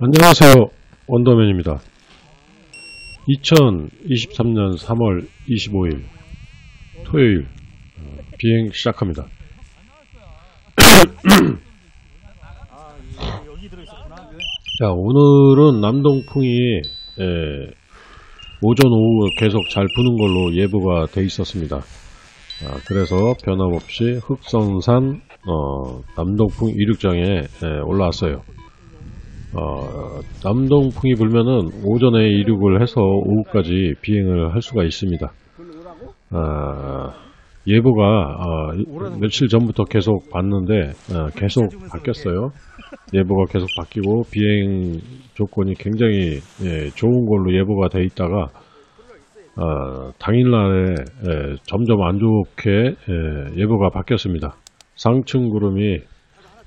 안녕하세요. 원더맨입니다. 2023년 3월 25일 토요일 어, 비행 시작합니다. 자, 오늘은 남동풍이 예, 오전 오후 계속 잘 부는 걸로 예보가 돼 있었습니다. 아, 그래서 변함없이 흑성산 어, 남동풍 이륙장에 예, 올라왔어요. 어, 남동풍이 불면은 오전에 이륙을 해서 오후까지 비행을 할 수가 있습니다. 아, 예보가 아, 며칠 전부터 계속 봤는데 아, 계속 바뀌었어요. 예보가 계속 바뀌고 비행 조건이 굉장히 예, 좋은 걸로 예보가 돼 있다가 아, 당일날에 예, 점점 안 좋게 예, 예보가 바뀌었습니다. 상층 구름이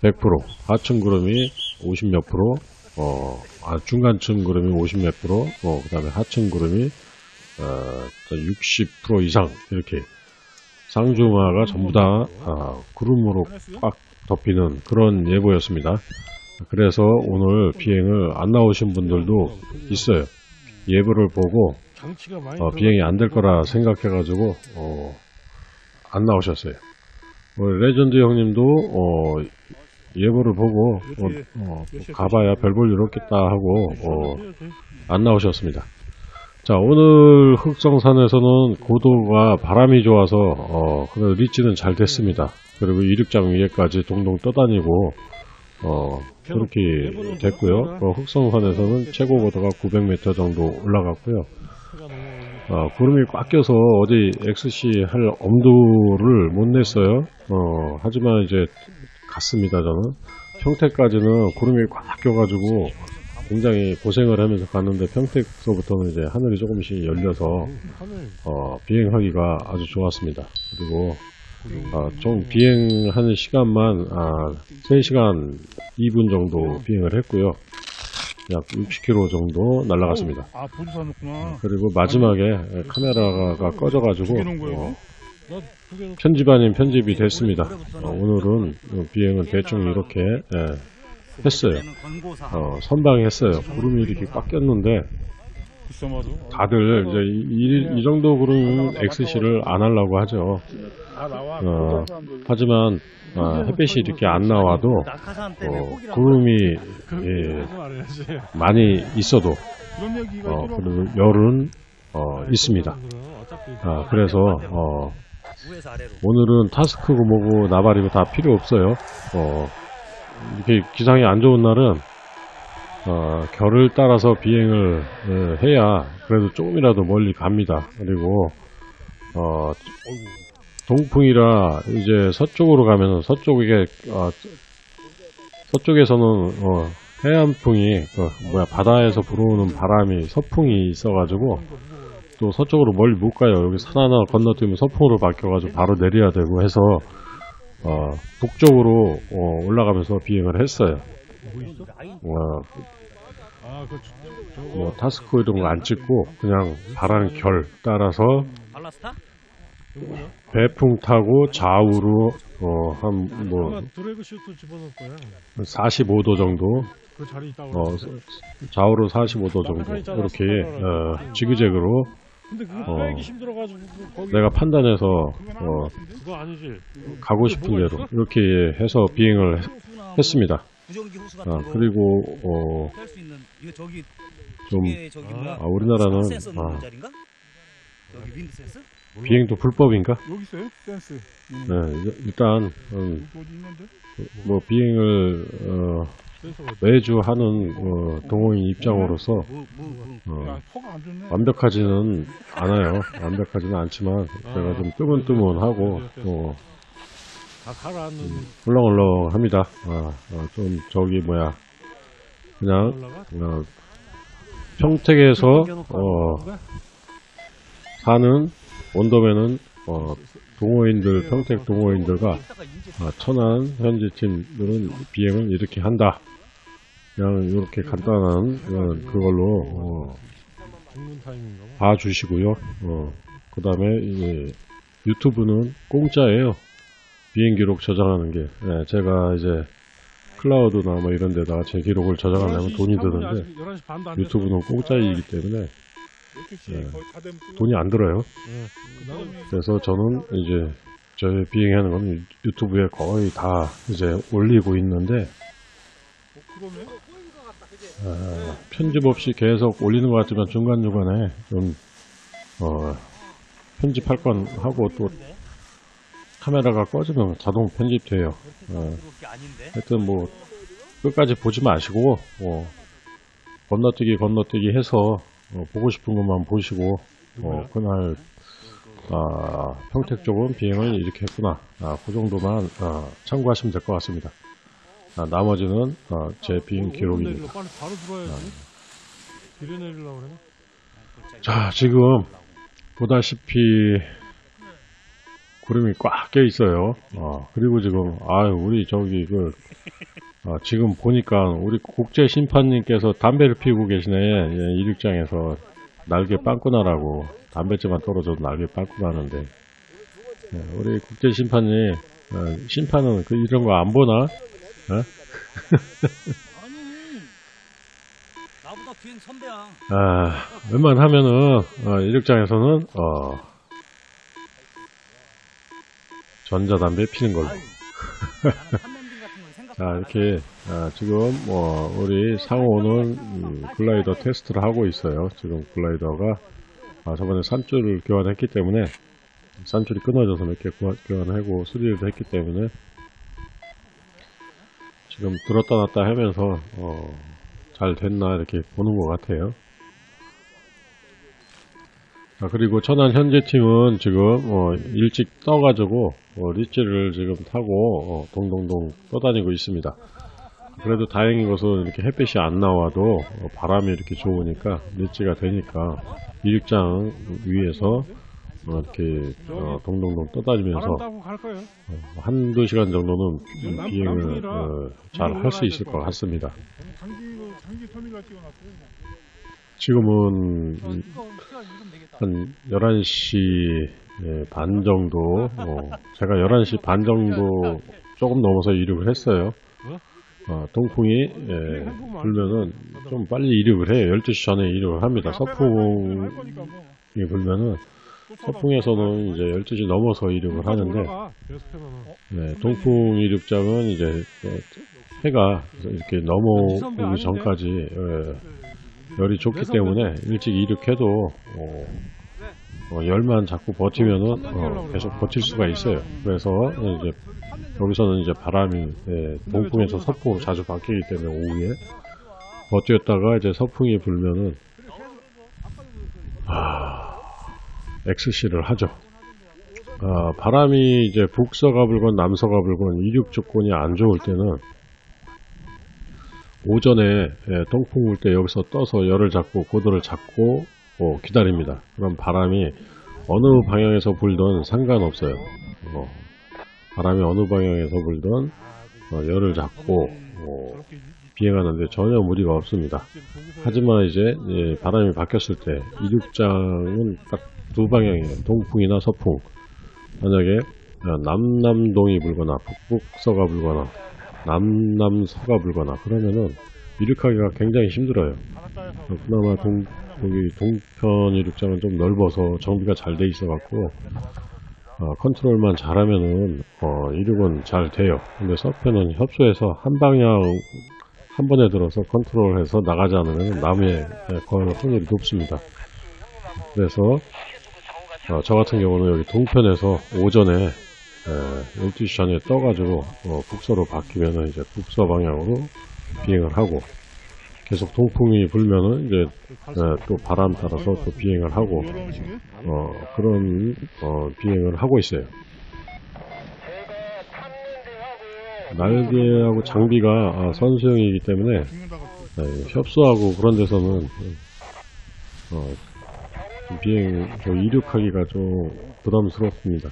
100%, 하층 구름이 50 몇 프로, 어, 아, 중간층 구름이 50 몇 프로, 어, 그 다음에 하층 구름이 어, 60% 이상 이렇게 상중하가 전부 다 아, 구름으로 꽉 덮이는 그런 예보였습니다. 그래서 오늘 비행을 안 나오신 분들도 있어요. 예보를 보고 어, 비행이 안 될 거라 생각해가지고 어, 안 나오셨어요. 어, 레전드 형님도 어, 예보를 보고 어, 어, 가봐야 별 볼 일 없겠다 하고 어, 안 나오셨습니다. 자 오늘 흑성산에서는 고도가 바람이 좋아서 어, 그래도 리치는 잘 됐습니다. 그리고 이륙장 위에까지 동동 떠다니고 어, 그렇게 됐고요. 어, 흑성산에서는 최고 고도가 900m 정도 올라갔고요. 어, 구름이 꽉 껴서 어디 XC 할 엄두를 못 냈어요. 어, 하지만 이제 갔습니다, 저는. 평택까지는 구름이 꽉 껴가지고 굉장히 고생을 하면서 갔는데 평택서부터는 이제 하늘이 조금씩 열려서 어, 비행하기가 아주 좋았습니다. 그리고 아, 좀 비행하는 시간만 아, 3시간 2분 정도 비행을 했고요. 약 60km 정도 날아갔습니다. 아 보조 사놓구나. 그리고 마지막에 카메라가 꺼져가지고 죽여놓은 거예요? 어, 나두개 놓고 편집 아닌 편집이 됐습니다. 어, 오늘은 어, 비행은 대충 이렇게 예, 했어요. 어, 선방했어요. 구름이 이렇게 꽉 꼈는데. 다들 이제 이, 이- 이 정도 구름은 XC를 안 하려고 하죠. 어, 하지만 아, 햇빛이 이렇게 안 나와도 낙하산 때문에 어, 구름이 그, 예. 많이 있어도 어. 그리고 열은 어, 있습니다. 아, 그래서 어, 오늘은 타스크고 뭐고 나발이고 다 필요 없어요. 어, 이렇게 기상이 안 좋은 날은 어, 결을 따라서 비행을 어, 해야 그래도 조금이라도 멀리 갑니다. 그리고 어, 동풍이라 이제 서쪽으로 가면 서쪽에 어, 서쪽에서는 어, 해안풍이 그 뭐야 바다에서 불어오는 바람이 서풍이 있어가지고 또 서쪽으로 멀리 못 가요. 여기 산 하나 건너뛰면 서풍으로 바뀌어가지고 바로 내려야 되고 해서 어, 북쪽으로 어, 올라가면서 비행을 했어요. 어, 아, 뭐 타스크 이런 거안 찍고 그냥 바람 결 따라서? 배풍 타고 좌우로 어, 한뭐 아마 드래그 슛도 집어넣을 거야. 45도 정도 그 자리 있다고. 어, 그랬어. 좌우로 45도 정도 이렇게 어, 지그재그로 근데 그거 어, 빼기 힘들어가지고 그- 거기 내가 판단해서 어? 그거 아니지. 가고 싶은 대로 이렇게 해서 비행을 했습니다. 부정기 호수 같은 아, 거 그리고 어, 펼수 있는 이거 저기 좀 이게 저기 뭐야 아, 우리나라는 센서 아, 넣는 자리인가? 저기 윈드 센서? 비행도 불법인가? 여기 있어요? 센스. 음. 네, 일- 일단 음, 있는데? 뭐 비행을 어? 매주 하는 어, 동호인 입장으로서 뭐, 뭐, 뭐. 어, 좋네. 완벽하지는 않아요. 완벽하지는 않지만 제가 좀 뜨문뜨문하고 또다 가라앉는 울렁울렁합니다. 아, 어, 좀 저기 뭐야 그냥? 어, 평택에서 어, 사는 원더맨은 어, 동호인들 평택 동호인들과 아, 천안 현지팀들은 비행을 이렇게 한다. 그냥 이렇게 간단한 어, 그걸로 어, 봐. 봐주시고요. 어, 그 다음에 유튜브는 공짜예요. 비행 기록 저장하는 게. 네, 제가 이제 클라우드나 뭐 이런 데다가 제 기록을 저장하려면 돈이 드는데 11시 반도 안 유튜브는 공짜이기 때문에 네. 돈이 안 들어요. 나도 그래서 저는 이제 저희 비행하는 건 유튜브에 거의 다 이제 올리고 있는데 아, 편집 없이 계속 올리는 것 같지만 중간중간에 좀 어, 편집할 건 하고 또 카메라가 꺼지면 자동 편집돼요. 어. 하여튼 뭐 끝까지 보지 마시고 뭐 건너뛰기 건너뛰기 해서 어, 보고 싶은 것만 보시고 어, 그날 아, 평택 쪽은 비행을 이렇게 했구나. 아, 그 정도만 아, 참고하시면 될 것 같습니다. 아, 나머지는 아, 제 비행 기록입니다. 들어야지. 길에 내리려고 그러나? 자 지금 보다시피 구름이 꽉 껴 있어요. 어, 그리고 지금 아유 우리 저기 그 아, 지금 보니까 우리 국제 심판님께서 담배를 피우고 계시네 예, 이륙장에서 날개 빵꾸나라고 담배째만 떨어져도 날개 빵꾸나는데 예, 우리 국제 심판님 어, 심판은 그 이런 거 안 보나? 선배야. 아, 웬만하면은, 어, 이륙장에서는, 어, 전자담배 피는 걸로. 자, 이렇게, 아, 지금, 뭐, 우리 상호는, 음, 글라이더 테스트를 하고 있어요. 지금 글라이더가, 아, 저번에 산줄을 교환했기 때문에, 산줄이 끊어져서 몇 개 교환하고 수리를 했기 때문에, 지금 들었다 놨다 하면서, 어, 잘 됐나 이렇게 보는 것 같아요. 자, 그리고 천안 현재 팀은 지금 어, 일찍 떠가지고 어, 리치를 지금 타고 어, 동동동 떠다니고 있습니다. 그래도 다행인 것은 이렇게 햇빛이 안 나와도 어, 바람이 이렇게 좋으니까 리치가 되니까 이륙장 위에서 어, 이렇게 어, 동동동 떠다니면서. 어, 한두 시간 정도는 이 비행을 어, 잘할 수 있을 것 같습니다. 지금은 한 11시 예, 반 정도, 어, 제가 11시 반 정도 조금 넘어서 이륙을 했어요. 어, 동풍이 예, 불면은 좀 빨리 이륙을 해요. 12시 전에 이륙을 합니다. 서풍이. 불면은. 서풍에서는 이제 12시 넘어서 이륙을 하는데 계속해서는. 네, 동풍 이륙장은 이제 어, 해가 이렇게 넘어오기 전까지 예, 열이 좋기 때문에 일찍 이륙해도 어, 어, 열만 자꾸 버티면은 어, 계속 버틸 수가 있어요. 그래서 이제 여기서는 이제 바람이 예, 동풍에서 서풍으로 자주 바뀌기 때문에 오후에 버텼다가 이제 서풍이 불면은 아, XC를 하죠. 아, 바람이 이제 북서가 불건 남서가 불건 이륙 조건이 안 좋을 때는 오전에 예, 동풍 불 때 여기서 떠서 열을 잡고 고도를 잡고 어, 기다립니다. 그럼 바람이 어느 방향에서 불든 상관없어요. 어, 바람이 어느 방향에서 불든 어, 열을 잡고 어, 비행하는데 전혀 무리가 없습니다. 하지만 이제 예, 바람이 바뀌었을 때 이륙장은 딱 두 방향이에요. 동풍이나 서풍. 만약에 어, 남남동이 불거나 북북서가 불거나 남남서가 불거나 그러면은 이륙하기가 굉장히 힘들어요. 어, 그나마 동, 여기 동편 이륙장은 좀 넓어서 정비가 잘 돼 있어 갖고 어, 컨트롤만 잘하면은 어, 이륙은 잘 돼요. 근데 서편은 협소해서 한 방향 한 번에 들어서 컨트롤해서 나가지 않으면 남의 걸 확률이 높습니다. 그래서 어, 저 같은 경우는 여기 동편에서 오전에 에, 12시 전에 떠가지고 어, 북서로 바뀌면은 이제 북서 방향으로 비행을 하고 계속 동풍이 불면은 이제 에, 또 바람 따라서 또 비행을 하고 어, 그런 어, 비행을 하고 있어요. 날개하고 장비가 아, 선수용이기 때문에 네, 협소하고 그런 데서는 어, 좀 비행 저 이륙하기가 좀 부담스럽습니다.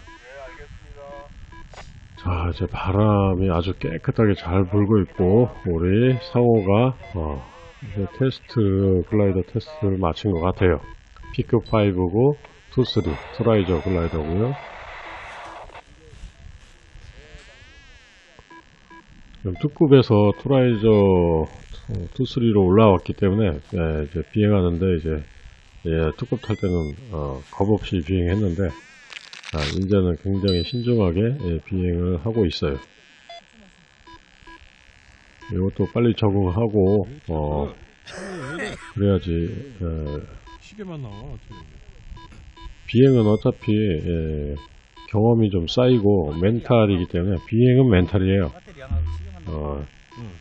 자 이제 바람이 아주 깨끗하게 잘 불고 있고 우리 상호가 어, 이제 테스트 글라이더 테스트를 마친 것 같아요. 피크 5고 2, 3 트라이저 글라이더고요. 특급에서 투라이저 2, 3로 올라왔기 때문에 예, 이제 비행하는데 이제 예, 특급 탈 때는 어, 겁 없이 비행했는데 아, 이제는 굉장히 신중하게 예, 비행을 하고 있어요. 이것도 빨리 적응하고 어? 그래야지 예, 시계만 나와? 비행은 어차피 예, 경험이 좀 쌓이고 멘탈이기 때문에 비행은 멘탈이에요. 어, 응.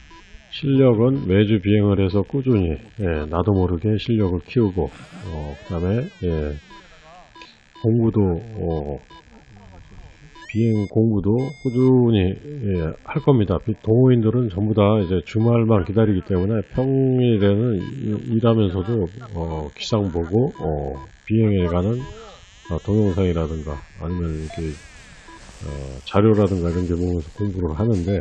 실력은 매주 비행을 해서 꾸준히 예, 나도 모르게 실력을 키우고 어, 그 다음에 예, 공부도 어, 비행 공부도 꾸준히 예, 할 겁니다. 비- 동호인들은 전부 다 이제 주말만 기다리기 때문에 평일에는 이- 일하면서도 어, 기상 보고 어, 비행에 관한 어, 동영상이라든가 아니면 이렇게 어, 자료라든가 이런 게 보면서 공부를 하는데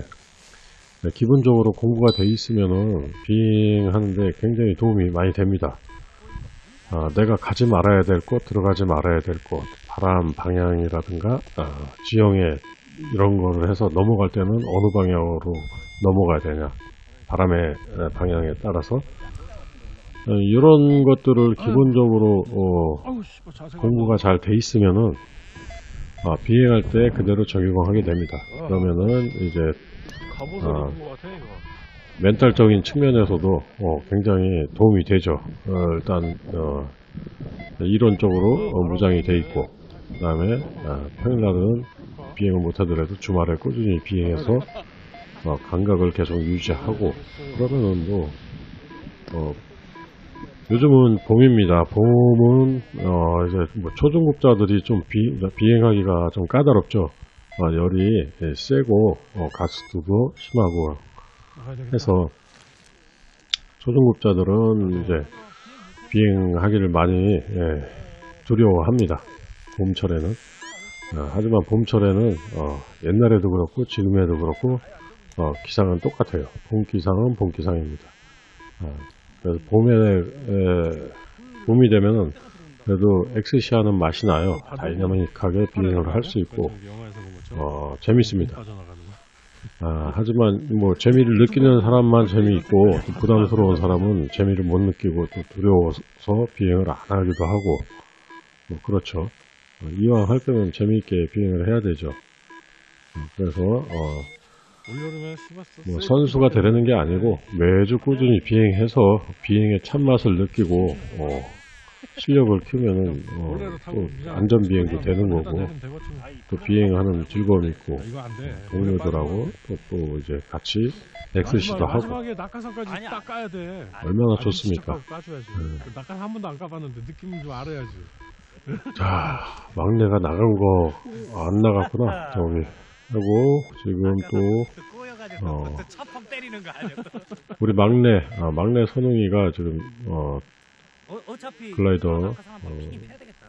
네, 기본적으로 공부가 돼 있으면은 비행하는데 굉장히 도움이 많이 됩니다. 아, 내가 가지 말아야 될 곳, 들어가지 말아야 될 곳, 바람 방향이라든가 아, 지형에 이런 거를 해서 넘어갈 때는 어느 방향으로 넘어가야 되냐, 바람의 에, 방향에 따라서 어, 이런 것들을 기본적으로 어. 공부가 잘 돼 있으면은 아, 비행할 때 그대로 적용하게 됩니다. 그러면은 이제 아. 멘탈적인 측면에서도 어, 굉장히 도움이 되죠. 어, 일단 어, 이론적으로 어, 무장이 돼 있고 그 다음에 아, 평일날은 비행을 못하더라도 주말에 꾸준히 비행해서 어, 감각을 계속 유지하고 그러면은 뭐 어, 요즘은 봄입니다. 봄은 어, 이제 뭐 초중급자들이 좀 비, 비행하기가 좀 까다롭죠. 어, 열이 예, 세고 어, 가스도 심하고. 해서 초중급자들은 이제 비행하기를 많이 예, 두려워합니다. 봄철에는. 어, 하지만 봄철에는 어, 옛날에도 그렇고 지금에도 그렇고 어, 기상은 똑같아요. 봄 기상은 봄 기상입니다. 어, 그래서 봄에 에, 봄이 되면은 그래도 엑스시아는 맛이 나요. 다이나믹하게 비행을 할 수 있고 어, 재밌습니다. 아, 하지만 뭐 재미를 느끼는 사람만 재미있고 또 부담스러운 사람은 재미를 못 느끼고 또 두려워서 비행을 안 하기도 하고 뭐 그렇죠. 어, 이왕 할 거면 재미있게 비행을 해야 되죠. 음, 그래서 어, 뭐 선수가 되려는 게 아니고 매주 꾸준히 비행해서 비행의 참맛을 느끼고 어, 실력을 키우면은 어, 또 안전 비행도 되는 거고 또 비행하는 즐거움이 있고 돼. 동료들하고 또, 또 이제 같이 엑스시도 하고 마지막에 낙하산까지 아니야. 딱 까야 돼. 얼마나 좋습니까? 네. 그 낙하산 한 번도 안 까봤는데 느낌 좀 알아야지. 자, 막내가 나간 거 안 나갔구나. 저기. 그리고 지금 또 꼬여가지고 어. 우리 막내, 아, 막내 선웅이가 지금 어, 글라이더, 어, 피긴 해야 되겠다.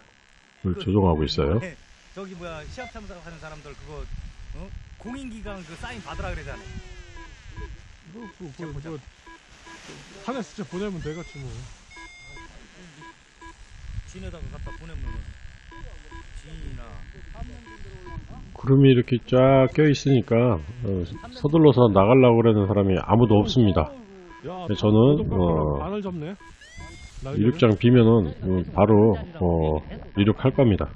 를 조종하고 있어요. 네, 저기 뭐야 시합 참석하는 사람들 그거 어? 공인기관 그 사인 받으라 그러잖아. 뭐, 뭐, 뭐, 뭐, 하나 진짜 보내면 되겠지 뭐. 진에다가 갖다 보내면 진이나 구름이 이렇게 쫙 껴 있으니까 어, 서둘러서 나가려고 그러는 사람이 아무도 없습니다. 야, 네, 저는, 어, 이륙장 비면은 음, 바로 어, 이륙할 겁니다.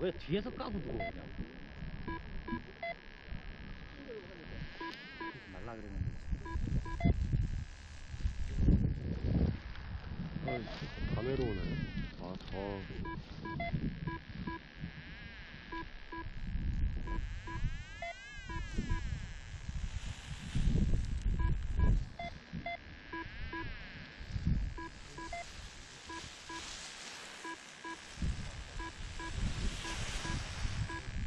왜 뒤에서 까고 들어오냐? 말라 그랬는데. 다 내려오네. 아, 더.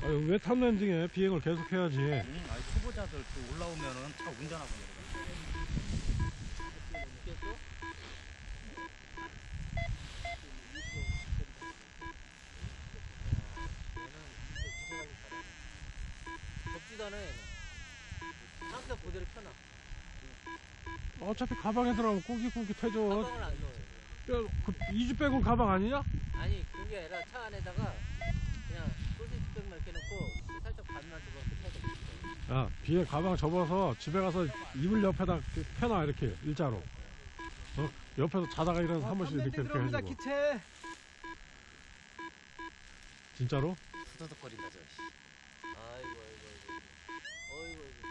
아유, 왜 탑랜딩에 비행을 계속 해야지. 응, 아니 초보자들 그 올라오면은 차 운전하고 내려가. 덥지도 않아 얘는 그대로 켜놔 어차피 가방에 들어가면 꾸깃꾸깃 해줘. 가방을 안 넣어요 야, 그 2주 빼고 가방 아니냐? 아니 그게 아니라 차 안에다가 그냥 솔직백만 이렇게 놓고 살짝 반만 집어서 켜도 있어 야 비에 가방 접어서 집에 가서 이불 옆에다 이렇게 펴놔 이렇게 일자로 어? 옆에서 자다가 일어나서 한 번씩 이렇게 이렇게 해주고 기체. 진짜로? 후다닥거린다 저. 씨. 아이고 아이고 아이고. 어이구 어이구.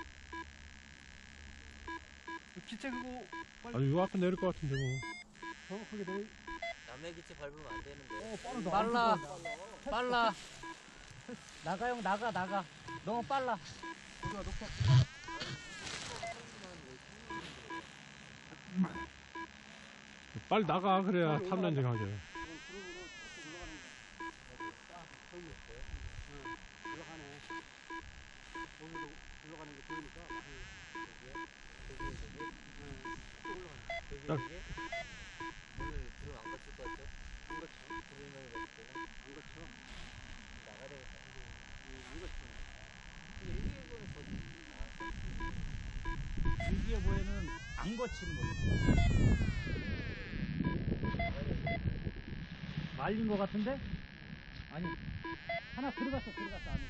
기체 그거 아니 요 앞에 내릴 것 같은데 뭐 정확하게 내. 남의 기체 밟으면 안 되는데. 어, 빠르다. 빨라. 빨라. 나가 형 나가 나가. 너무 빨라. 빨리 나가 그래야 탑랜딩 하게 딱. 오늘 들은 안 거칠 것 같죠? 안 거쳐. 두 명이 됐을 때. 안 거쳐. 나가야 되겠다. 안 거쳐. 일기예보에는 안 거치는 거예요. 말린 거 같은데? 아니 하나 들어갔어 들어갔어 안으로.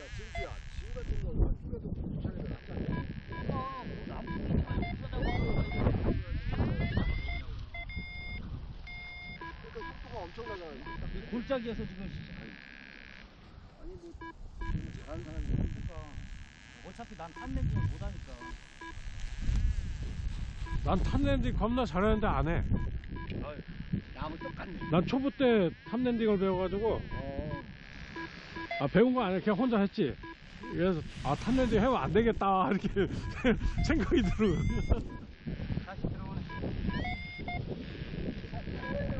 야, 진수야, 지우 같은 거, 괜찮은 거 낫잖아. 그러니까 속도가 엄청 나잖아. 골짜기에서 지금 아니, 뭐, 잘하는 사람이 있으니까. 어차피 난 top landing을 못하니까. 난 top landing 겁나 잘하는데 안해. 나랑 똑같네. 난 초보 때 top landing을 배워가지고. 아 배운 거 아니야. 그냥 혼자 했지. 그래서 아 top landing 하면 안 되겠다. 이렇게 생각이 들어 다시 들어오네.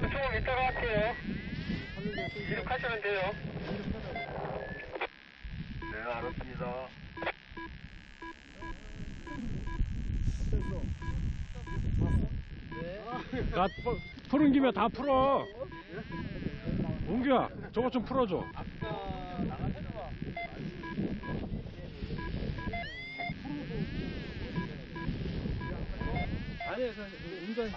조금 이따가 할게요. 이륙하시면 돼요. 네, 알았습니다. 나 푸- 김에 다 풀어. 웅규야 저거 좀 풀어줘. 아니에서 운전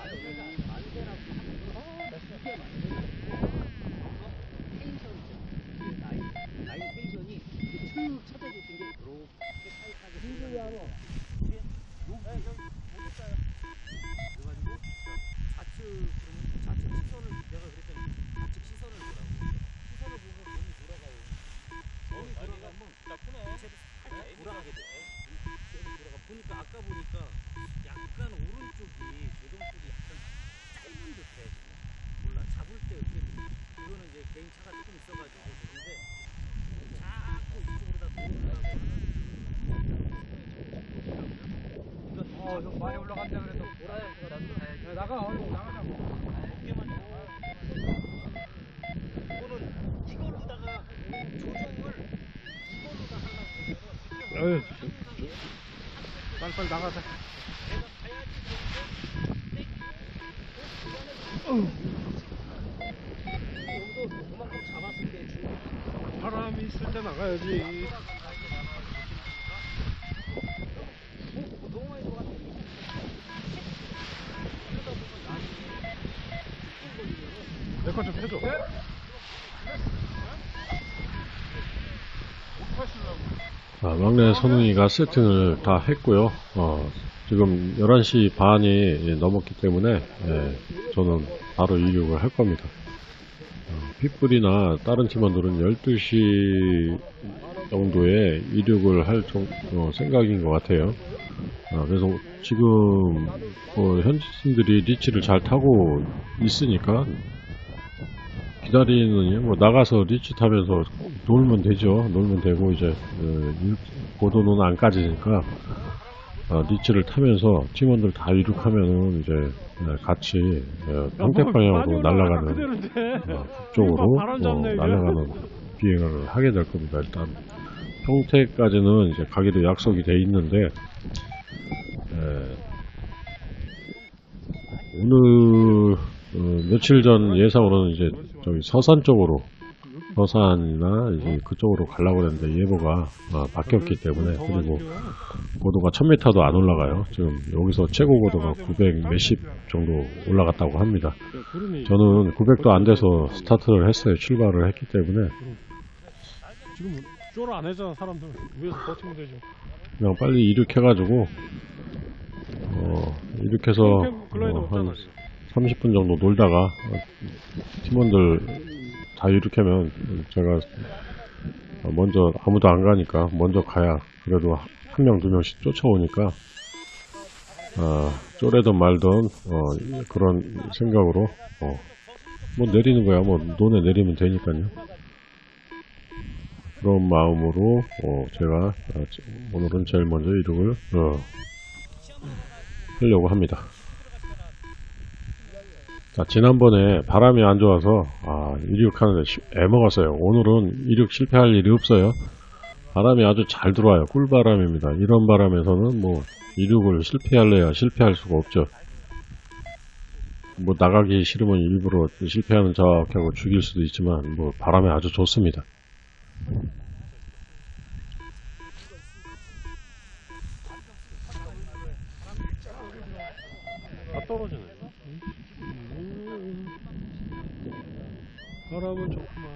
라인 텐션이 이렇게 쭉 쳐져있던 게 이렇게 사이사이에 힘들게 하러 이게 여기 그래가지고 좌측 그러면 좌측 시선을 내가 그랬더니 좌측 시선을 보라고 시선을 보면 몸이 돌아가요 몸이 돌아가면 기체도 살짝 돌아가게 돼 계속 돌아가 보니까 아까 보니까 약간 오른쪽이 조정 쪽이 약간 짧은 듯해 몰라 잡을 때 어떻게 그거는 이제 개인 차가 조금 있어가지고 되는데 자꾸 이쪽으로 다 돌아가고 어, 좀 많이 올라간다 그래도 돌아야 그거 나도 가야지 야, 나가 얼른 나가자고. 이거는 이걸로다가 조정을 이걸로다 하려고 어이, 빨리빨리 나가자 여기서 그만큼 잡았을 때 주- 바람이 있을 때 나가야지 너무 많이 들어갔네 내 거 좀 해줘 아, 막내 선웅이가 세팅을 다 했고요. 어, 지금 11시 반이 넘었기 때문에 예, 저는 바로 이륙을 할 겁니다. 어, 핏불이나 다른 팀원들은 12시 정도에 이륙을 할 정- 어, 생각인 것 같아요. 아, 그래서 지금 뭐 현지인들이 리치를 잘 타고 있으니까 기다리는 뭐 나가서 리치 타면서 놀면 되죠. 놀면 되고 이제 어, 일- 고도는 안 까지니까 어, 리치를 타면서 팀원들 다 이륙하면은 이제 어, 같이 어, 평택 방향으로 날아가는 어, 북쪽으로 어, 날아가는 비행을 하게 될 겁니다. 일단 평택까지는 이제 가기로 약속이 돼 있는데 에, 오늘 어, 며칠 전 예상으로는 이제 저기 서산 쪽으로 서산이나 이제 그쪽으로 가려고 그랬는데 예보가 어, 바뀌었기 때문에 그리고 고도가 1000m도 안 올라가요. 지금 여기서 최고 고도가 900 몇십 정도 올라갔다고 합니다. 저는 900도 안 돼서 스타트를 했어요. 출발을 했기 때문에 지금 쫄아 안 해잖아 사람들 위에서 버티면 되죠 그냥 빨리 이륙해가지고 어 이륙해서 어, 한 없잖아. 30분 정도 놀다가 어, 팀원들 다 이륙하면 제가 어, 먼저 아무도 안 가니까 먼저 가야 그래도 한 명 두 명씩 쫓아오니까 아, 쪼래든 말든 어, 그런 생각으로 어, 뭐 내리는 거야. 뭐 논에 내리면 되니까요. 그런 마음으로 어, 제가 오늘은 제일 먼저 이륙을 어, 하려고 합니다 자, 지난번에 바람이 안 좋아서 아, 이륙하는데 시- 애먹었어요. 오늘은 이륙 실패할 일이 없어요. 바람이 아주 잘 들어와요. 꿀바람입니다. 이런 바람에서는 뭐 이륙을 실패할래야 실패할 수가 없죠. 뭐 나가기 싫으면 일부러 실패하는 자하고 죽일 수도 있지만 뭐 바람이 아주 좋습니다. 다 떨어지네. 바람은 좋구만.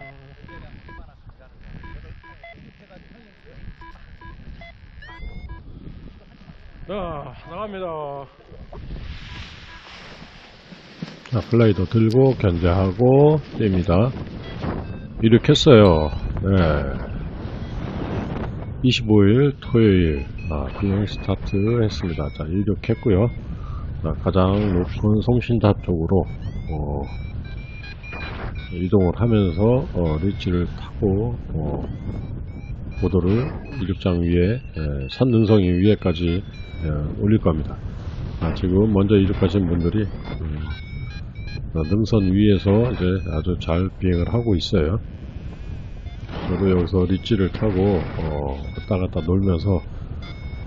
자, 나갑니다. 자, 글라이더 들고 견제하고 뜁니다. 이륙했어요. 네. 25일 토요일 아, 비행 스타트 했습니다. 자, 이륙했고요. 자, 가장 높은 송신탑 쪽으로 어, 이동을 하면서 어, 리치를 타고 어, 보도를 이륙장 위에 에, 산 능성이 위에까지 에, 올릴 겁니다. 아, 지금 먼저 이륙하신 분들이 음, 어, 능선 위에서 이제 아주 잘 비행을 하고 있어요. 저도 여기서 리치를 타고 어, 왔다 갔다 놀면서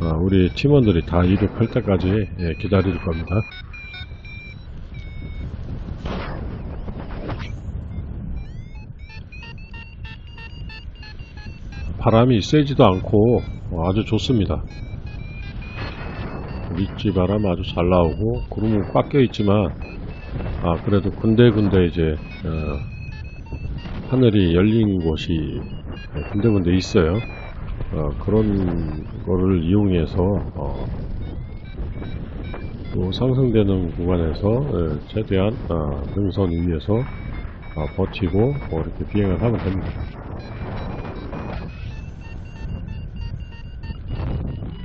아, 우리 팀원들이 다 이륙할 때까지 예, 기다릴 겁니다. 바람이 세지도 않고 어, 아주 좋습니다. 밑지 바람 아주 잘 나오고 구름은 꽉 껴 있지만 아 그래도 군데군데 이제 어, 하늘이 열린 곳이 군데군데 있어요. 어, 그런 거를 이용해서 어, 또 상승되는 구간에서 예, 최대한 아, 능선 위에서 아, 버티고 뭐 이렇게 비행을 하면 됩니다.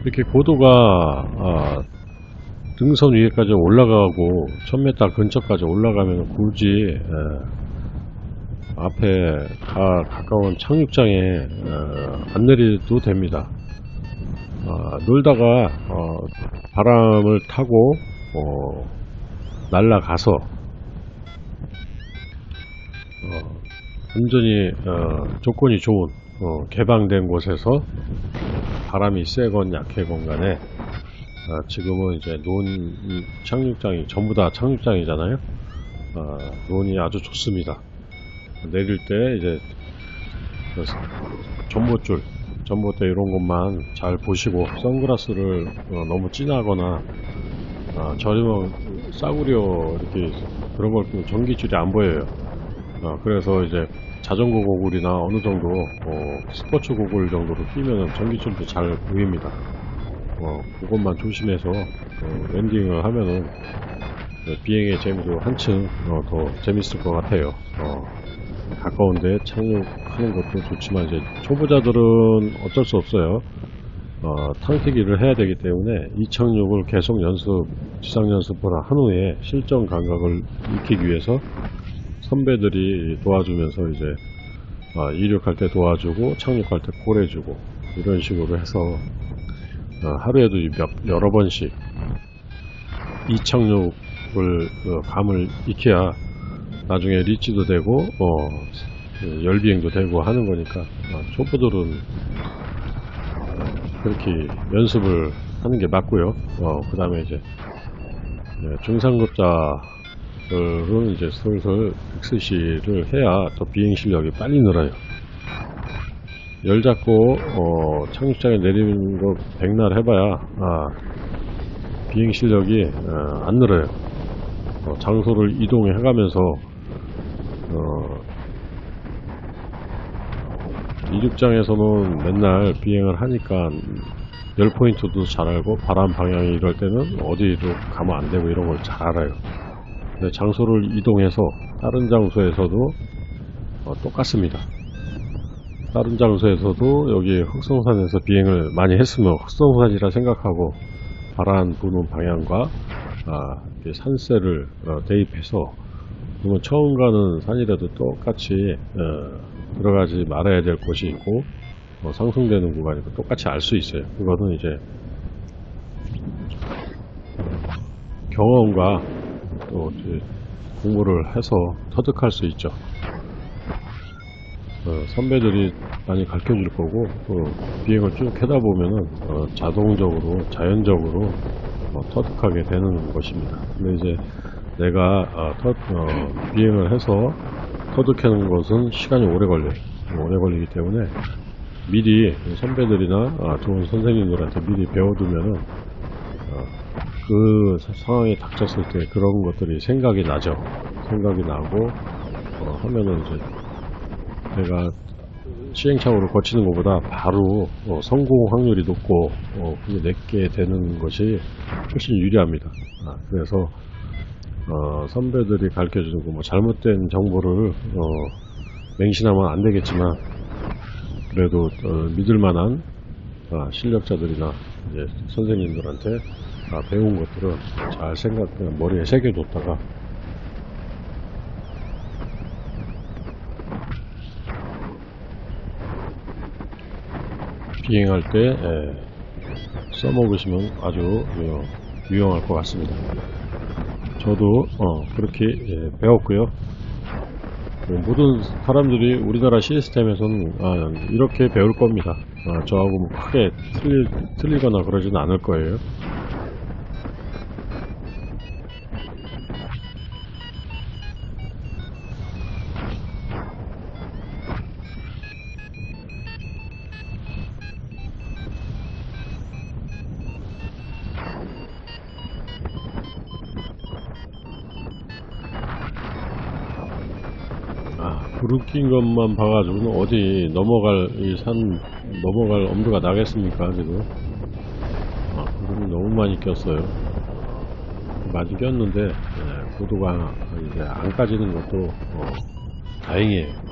이렇게 고도가 아, 등선 위에까지 올라가고 1000m 근처까지 올라가면 굳이 에, 앞에 가, 가까운 착륙장에 에, 안 내려도 됩니다. 아, 놀다가 어, 바람을 타고 어, 날아가서 어, 완전히 어, 조건이 좋은 어, 개방된 곳에서 바람이 세건 약해건 간에 아, 지금은 이제 논이 착륙장이 전부 다 착륙장이잖아요. 아, 논이 아주 좋습니다. 내릴 때 이제 그 전봇줄, 전봇대 이런 것만 잘 보시고 선글라스를 어, 너무 진하거나 아, 저리면 싸구려 이렇게 그런 걸 전기줄이 안 보여요. 아, 그래서 이제 자전거 고글이나 어느 정도 어, 스포츠 고글 정도로 끼면 전기줄도 잘 보입니다. 어, 그것만 조심해서 어, 랜딩을 하면은 어, 비행의 재미도 한층 어, 더 재밌을 것 같아요. 어, 가까운데 착륙하는 것도 좋지만 이제 초보자들은 어쩔 수 없어요. 어, 탕튀기를 해야 되기 때문에 이 착륙을 계속 연습, 지상 연습을 한 후에 실전 감각을 익히기 위해서 선배들이 도와주면서 이제 어, 이륙할 때 도와주고 착륙할 때 콜해주고 이런 식으로 해서 어, 하루에도 몇, 여러 번씩 이 착륙을 그 감을 익혀야 나중에 리치도 되고 어, 그 열비행도 되고 하는 거니까 어, 초보들은 그렇게 연습을 하는 게 맞고요. 그 다음에 이제 네, 중상급자 들은 이제 슬슬 엑스시를 해야 더 비행 실력이 빨리 늘어요. 열 잡고 어, 착륙장에 내리는 거 백날 해봐야 아, 비행 실력이 어, 안 늘어요. 어, 장소를 이동해 가면서 어, 이륙장에서는 맨날 비행을 하니까 열 포인트도 잘 알고 바람 방향이 이럴 때는 어디로 가면 안 되고 이런 걸 잘 알아요. 근데 장소를 이동해서 다른 장소에서도 어, 똑같습니다. 다른 장소에서도 여기 흑성산에서 비행을 많이 했으면 흑성산이라 생각하고 바람 부는 방향과 아, 산세를 어, 대입해서 그러면 처음 가는 산이라도 똑같이 어, 들어가지 말아야 될 곳이 있고 어, 상승되는 구간이고 똑같이 알 수 있어요. 그거는 이제 경험과 또 공부를 해서 터득할 수 있죠. 어, 선배들이 많이 가르쳐 줄 거고 또 비행을 쭉 하다 보면은 어, 자동적으로 자연적으로 어, 터득하게 되는 것입니다. 근데 이제 내가 아, 터- 어, 비행을 해서 터득하는 것은 시간이 오래 걸려요. 오래 걸리기 때문에 미리 선배들이나 아, 좋은 선생님들한테 미리 배워두면은 어, 그 사- 상황이 닥쳤을 때 그런 것들이 생각이 나죠. 생각이 나고 어, 하면은 이제 내가 시행착오를 거치는 것보다 바로 어, 성공 확률이 높고 어, 그게 내게 되는 것이 훨씬 유리합니다. 아, 그래서 어, 선배들이 가르쳐주는 거 뭐 잘못된 정보를 어, 맹신하면 안 되겠지만 그래도 어, 믿을 만한 아, 실력자들이나 이제 선생님들한테 아, 배운 것들은 잘 생각 그냥 머리에 새겨뒀다가 비행할 때 예, 써먹으시면 아주 어, 유용 할 것 같습니다. 저도 어, 그렇게 예, 배웠고요. 뭐 모든 사람들이 우리나라 시스템에서는 아, 이렇게 배울 겁니다. 아, 저하고 뭐 크게 틀리, 틀리거나 그러지는 않을 거예요. 아, 구름 낀 것만 봐가지고는 어디 넘어갈, 이 산, 넘어갈 엄두가 나겠습니까, 지금? 아, 구름이 너무 많이 꼈어요. 많이 꼈는데, 예, 고도가 이제 안 까지는 것도, 어, 다행이에요.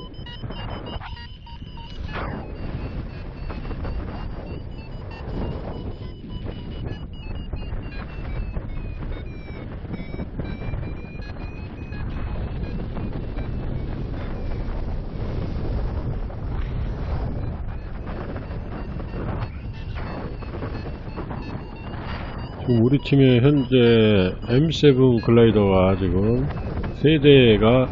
우리 팀에 현재 M7 글라이더가 지금 세 대가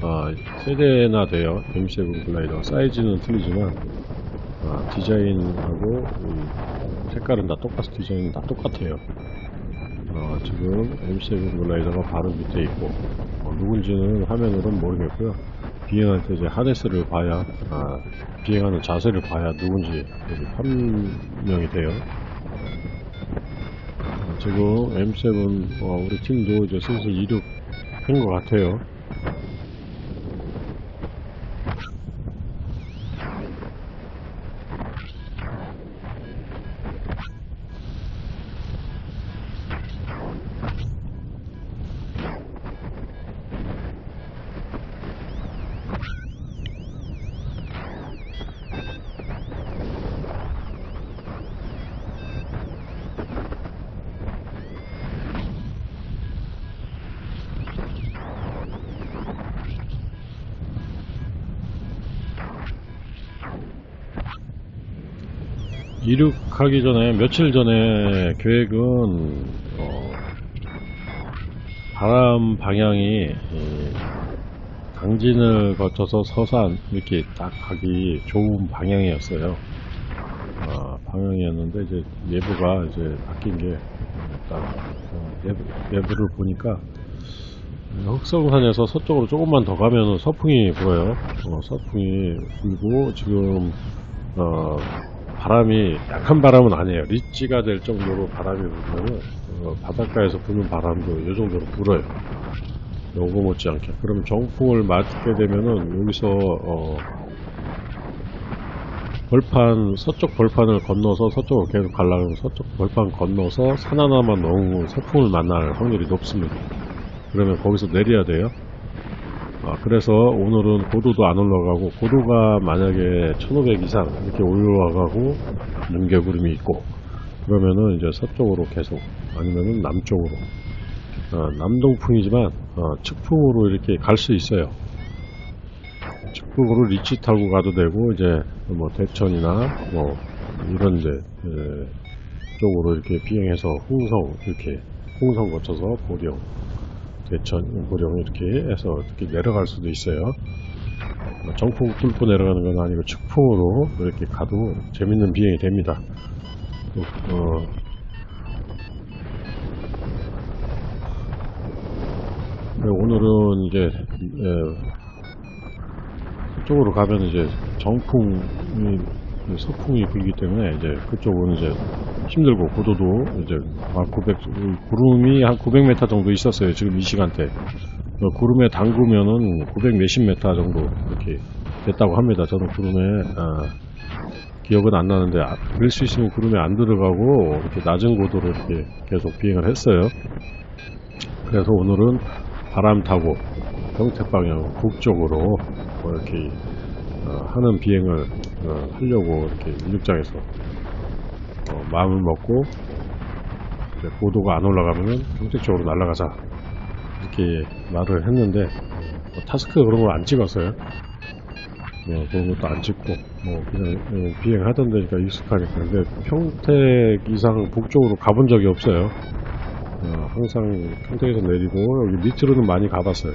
아, 세 대나 돼요. M7 글라이더 사이즈는 틀리지만 아, 디자인하고 이 색깔은 다 똑같아 디자인은 다 똑같아요. 어, 지금 M7 글라이더가 바로 밑에 있고 어, 누군지는 화면으로는 모르겠고요. 비행할 때 이제 하네스를 봐야 아, 비행하는 자세를 봐야 누군지 판명이 돼요. 어, 지금 M7 어, 우리 팀도 이제 슬슬 이륙한 것 같아요. 이륙하기 전에 며칠 전에 계획은 어, 바람 방향이 이, 강진을 거쳐서 서산 이렇게 딱 가기 좋은 방향이었어요. 아, 방향이었는데 이제 예보가 이제 바뀐 게딱 예보, 예보를 보니까 흑성산에서 서쪽으로 조금만 더 가면 서풍이 불어요. 어, 서풍이 불고 지금 어, 바람이 약한 바람은 아니에요. 리치가 될 정도로 바람이 불면은 어, 바닷가에서 부는 바람도 이 정도로 불어요. 요거 못지않게. 그럼 정풍을 맞게 되면은 여기서 어, 벌판 서쪽 벌판을 건너서 서쪽으로 계속 가려면 서쪽 벌판 건너서 산 하나만 넘으면 서풍을 만날 확률이 높습니다. 그러면 거기서 내려야 돼요. 아, 그래서 오늘은 고도도 안 올라가고 고도가 만약에 1500 이상 이렇게 올라가고 뭉게구름이 있고 그러면은 이제 서쪽으로 계속 아니면은 남쪽으로 어, 남동풍이지만 어, 측풍으로 이렇게 갈 수 있어요. 측풍으로 리치 타고 가도 되고 이제 뭐 대천이나 뭐 이런 이제 에, 쪽으로 이렇게 비행해서 홍성 이렇게 홍성 거쳐서 보령 대천 보령 이렇게 해서 이렇게 내려갈 수도 있어요. 뭐 정풍 뚫고 내려가는 건 아니고 측풍으로 이렇게 가도 재밌는 비행이 됩니다. 또, 어, 네, 오늘은 이제 에, 그쪽으로 가면 이제 정풍이 서풍이 불기 때문에 이제 그쪽은 이제 힘들고 고도도 이제 한 900, 구름이 한 900m 정도 있었어요. 지금 이 시간대. 어, 구름에 담그면은 900 몇십 메타 정도 이렇게 됐다고 합니다. 저는 구름에, 아, 기억은 안 나는데, 아, 그럴 수 있으면 구름에 안 들어가고, 이렇게 낮은 고도로 이렇게 계속 비행을 했어요. 그래서 오늘은 바람 타고, 평택방향 북쪽으로, 뭐 이렇게, 어, 하는 비행을 어, 하려고 이렇게 일육장에서 어, 마음을 먹고 고도가 안 올라가면은 평택 쪽으로 날아가자 이렇게 말을 했는데 뭐 타스크 그런 걸 안 찍었어요. 뭐 그런 것도 안 찍고 뭐 그냥 어, 비행하던 데니까 익숙하니까 근데 평택 이상 북쪽으로 가본 적이 없어요. 어, 항상 평택에서 내리고 여기 밑으로는 많이 가봤어요.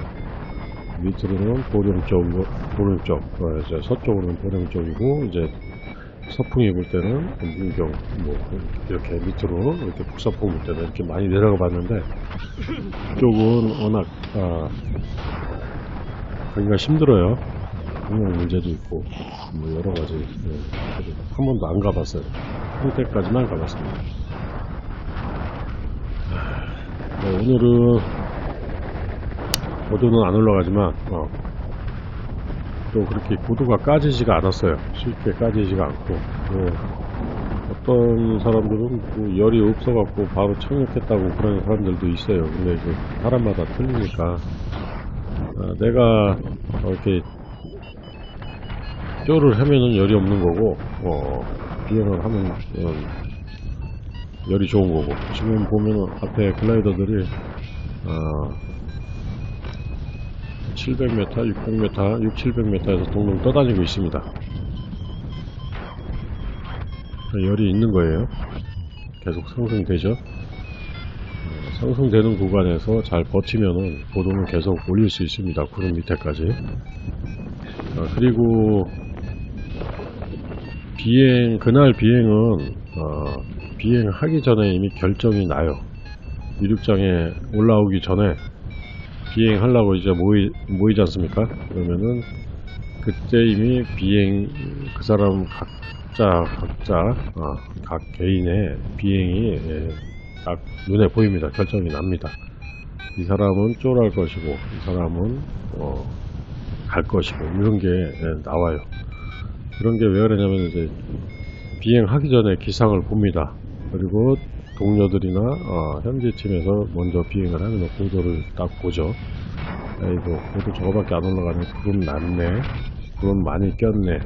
밑으로는 보령 쪽, 뭐, 보령 쪽, 어, 이제 서쪽으로는 보령 쪽이고, 이제 서풍이 불 때는 문경, 뭐, 이렇게 밑으로, 이렇게 북서풍 불 때는 이렇게 많이 내려가 봤는데, 이쪽은 워낙, 아, 가기가 힘들어요. 공용 문제도 있고, 뭐, 여러 가지, 예, 그래서 한 번도 안 가봤어요. 평택까지만 가봤습니다. 네, 오늘은 고도는 안 올라가지만 어, 또 그렇게 고도가 까지지가 않았어요. 쉽게 까지지가 않고 뭐 어떤 사람들은 뭐 열이 없어갖고 바로 착륙했다고 그러는 사람들도 있어요. 근데 이제 사람마다 틀리니까 아, 내가 이렇게 쪼를 하면은 열이 없는 거고 어, 비행을 하면 어, 열이 좋은 거고 지금 보면은 앞에 글라이더들이 어, 700m, 600m, 6, 700m에서 동동 떠다니고 있습니다. 열이 있는 거예요. 계속 상승되죠. 어, 상승되는 구간에서 잘 버티면은 고도는 계속 올릴 수 있습니다. 구름 밑에까지. 어, 그리고 비행 그날 비행은 어, 비행하기 전에 이미 결정이 나요. 이륙장에 올라오기 전에 비행하려고 이제 모이, 모이지 않습니까? 그러면은 그때 이미 비행 그 사람 각자 각자 아, 각 개인의 비행이 예, 딱 눈에 보입니다. 결정이 납니다. 이 사람은 쫄할 것이고 이 사람은 어, 갈 것이고 이런 게 예, 나와요. 그런 게 왜 그러냐면 이제 비행하기 전에 기상을 봅니다. 그리고 동료들이나 어, 현지 팀에서 먼저 비행을 하면 고도를 딱 보죠. 아이고 고도 저거밖에 안 올라가네. 구름 났네. 구름 많이 꼈네.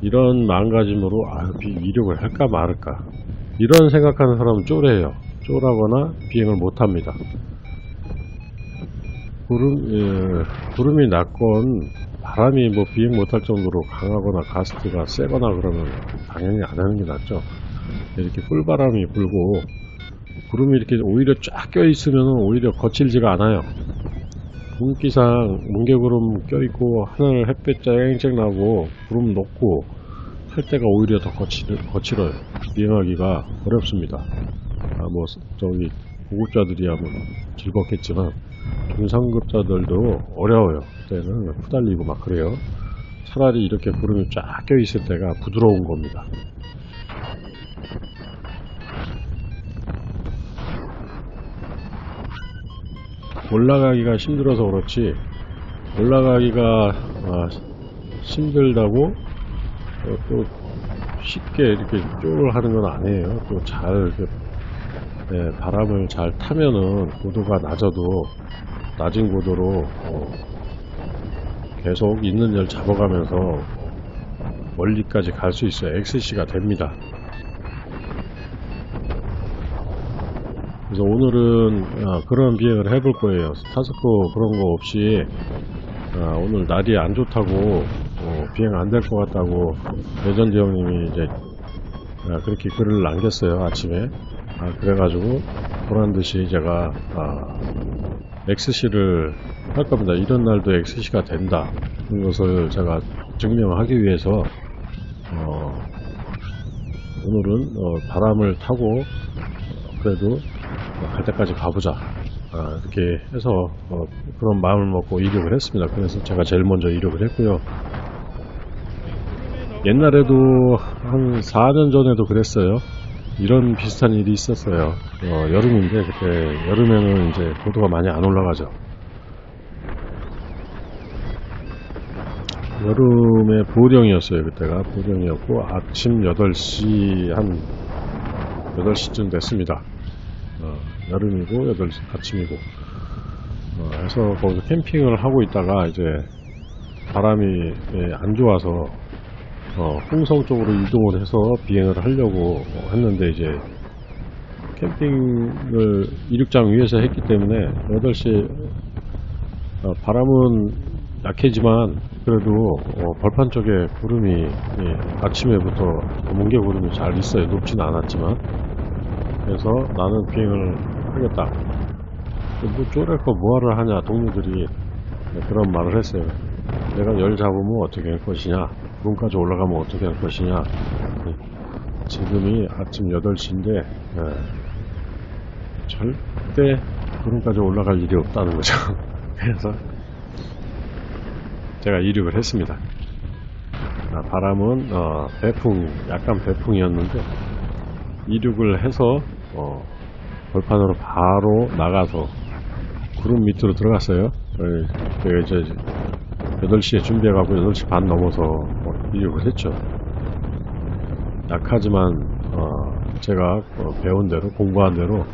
이런 마음가짐으로 아, 비 이륙을 할까 말을까. 이런 생각하는 사람은 쫄해요. 쫄하거나 비행을 못합니다. 구름, 예, 구름이 낮건 바람이 뭐 비행 못할 정도로 강하거나 가스트가 세거나 그러면 당연히 안 하는 게 낫죠. 이렇게 꿀바람이 불고 구름이 이렇게 오히려 쫙 껴 있으면 오히려 거칠지가 않아요. 분기상 뭉게구름 껴있고 하늘 햇볕 쨍쨍 나고 구름 높고 할 때가 오히려 더 거칠, 거칠어요. 비행하기가 어렵습니다. 아, 뭐 저기 고급자들이야 뭐 즐겁겠지만 중상급자들도 어려워요. 그때는 후달리고 막 그래요. 차라리 이렇게 구름이 쫙 껴있을 때가 부드러운 겁니다. 올라가기가 힘들어서 그렇지 올라가기가 아, 힘들다고 어, 또 쉽게 이렇게 쭉 하는 건 아니에요. 또잘 예, 바람을 잘 타면은 고도가 낮아도 낮은 고도로 어, 계속 있는 열 잡아가면서 멀리까지 갈 수 있어요. XC가 됩니다. 그래서 오늘은 어, 그런 비행을 해볼 거예요. 타스코 그런 거 없이 아, 오늘 날이 안 좋다고 어, 비행 안 될 것 같다고 레전드 형님이 이제 아, 그렇게 글을 남겼어요 아침에. 아, 그래가지고 보란 듯이 제가 아, XC를 할 겁니다. 이런 날도 XC가 된다. 그런 것을 제가 증명하기 위해서 어, 오늘은 어, 바람을 타고 그래도 갈 때까지 가보자 아, 이렇게 해서 어, 그런 마음을 먹고 이륙을 했습니다. 그래서 제가 제일 먼저 이륙을 했고요. 옛날에도 한 4년 전에도 그랬어요. 이런 비슷한 일이 있었어요. 어, 여름인데 그때 여름에는 이제 고도가 많이 안 올라가죠. 여름에 보령이었어요. 그때가 보령이었고 아침 8시 한 8시쯤 됐습니다. 어, 여름이고 8시 아침이고. 어, 해서 거기서 캠핑을 하고 있다가 이제 바람이 예, 안 좋아서 어, 홍성 쪽으로 이동을 해서 비행을 하려고 했는데 이제 캠핑을 이륙장 위에서 했기 때문에 8시 어, 바람은 약해지만 그래도 어, 벌판 쪽에 구름이 예, 아침에부터 뭉게 구름이 잘 있어요. 높진 않았지만 그래서 나는 비행을 하겠다. 뭐거 뭐하러 하냐 동료들이 네, 그런 말을 했어요. 내가 열 잡으면 어떻게 할 것이냐 구름까지 올라가면 어떻게 할 것이냐 네, 지금이 아침 8시인데 절대 구름까지 올라갈 일이 없다는 거죠. 그래서 제가 이륙을 했습니다. 아, 바람은 어, 배풍 약간 배풍이었는데 이륙을 해서 어, 벌판으로 바로 나가서 구름 밑으로 들어갔어요. 저희 그 이제 8시에 준비해가고 8시 반 넘어서 어, 이륙을 했죠. 약하지만 어, 제가 어, 배운 대로 공부한 대로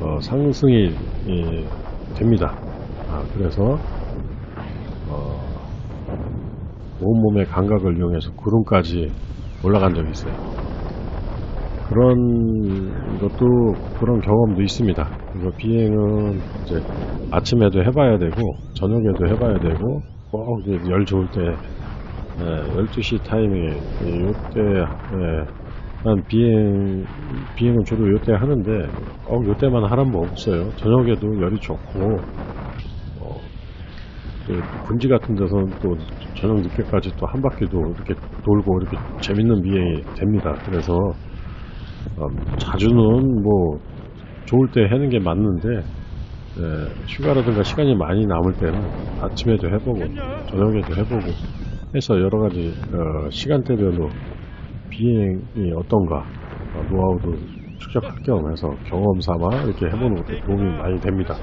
어, 상승이 이, 됩니다. 아, 그래서 어, 온몸의 감각을 이용해서 구름까지 올라간 적이 있어요. 그런 것도 그런 경험도 있습니다. 그래서 비행은 이제 아침에도 해봐야 되고 저녁에도 해봐야 되고 꼭 이제 열 좋을 때 예, 12시 타이밍에 예, 요때 예, 난 비행 비행은 주로 요때 하는데 꼭 요때만 하란 법 없어요. 저녁에도 열이 좋고 어, 또 군지 같은 데서는 또 저녁 늦게까지 또 한 바퀴도 이렇게 돌고 이렇게 재밌는 비행이 됩니다. 그래서 어, 자주는 뭐 좋을 때 하는 게 맞는데 예, 휴가라든가 시간이 많이 남을 때는 아침에도 해보고 저녁에도 해보고 해서 여러 가지 어, 시간대별로 비행이 어떤가 어, 노하우도 축적할 겸 해서 경험 삼아 이렇게 해보는 것도 도움이 많이 됩니다.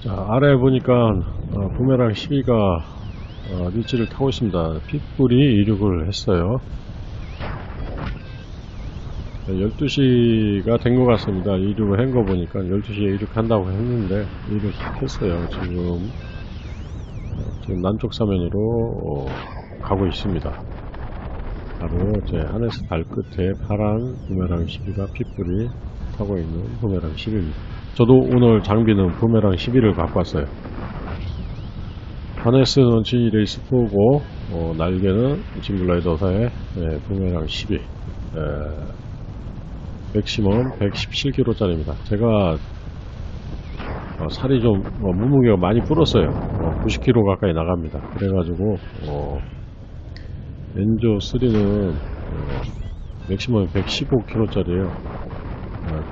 자, 아래 보니까 어, 부메랑 12가 어, 리치를 타고 있습니다. 핏불이 이륙을 했어요. 12시가 된 것 같습니다. 이륙을 한 거 보니까 12시에 이륙한다고 했는데 이륙했어요. 지금 어, 지금 남쪽 사면으로 어, 가고 있습니다. 바로 제 하늘색 발끝에 파란 부메랑 12가 핏불이 타고 있는 부메랑 12입니다. 저도 오늘 장비는 부메랑 11을 갖고 왔어요. 하네스는 G 레이스 4고 어, 날개는 징글라이더사의 네, 부메랑 12 에, 맥시멈 117kg짜리입니다. 제가 어, 살이 좀 어, 무무게가 많이 불었어요. 90kg 가까이 나갑니다. 그래가지고 어, 엔조 3는 어, 맥시멈 115kg짜리예요.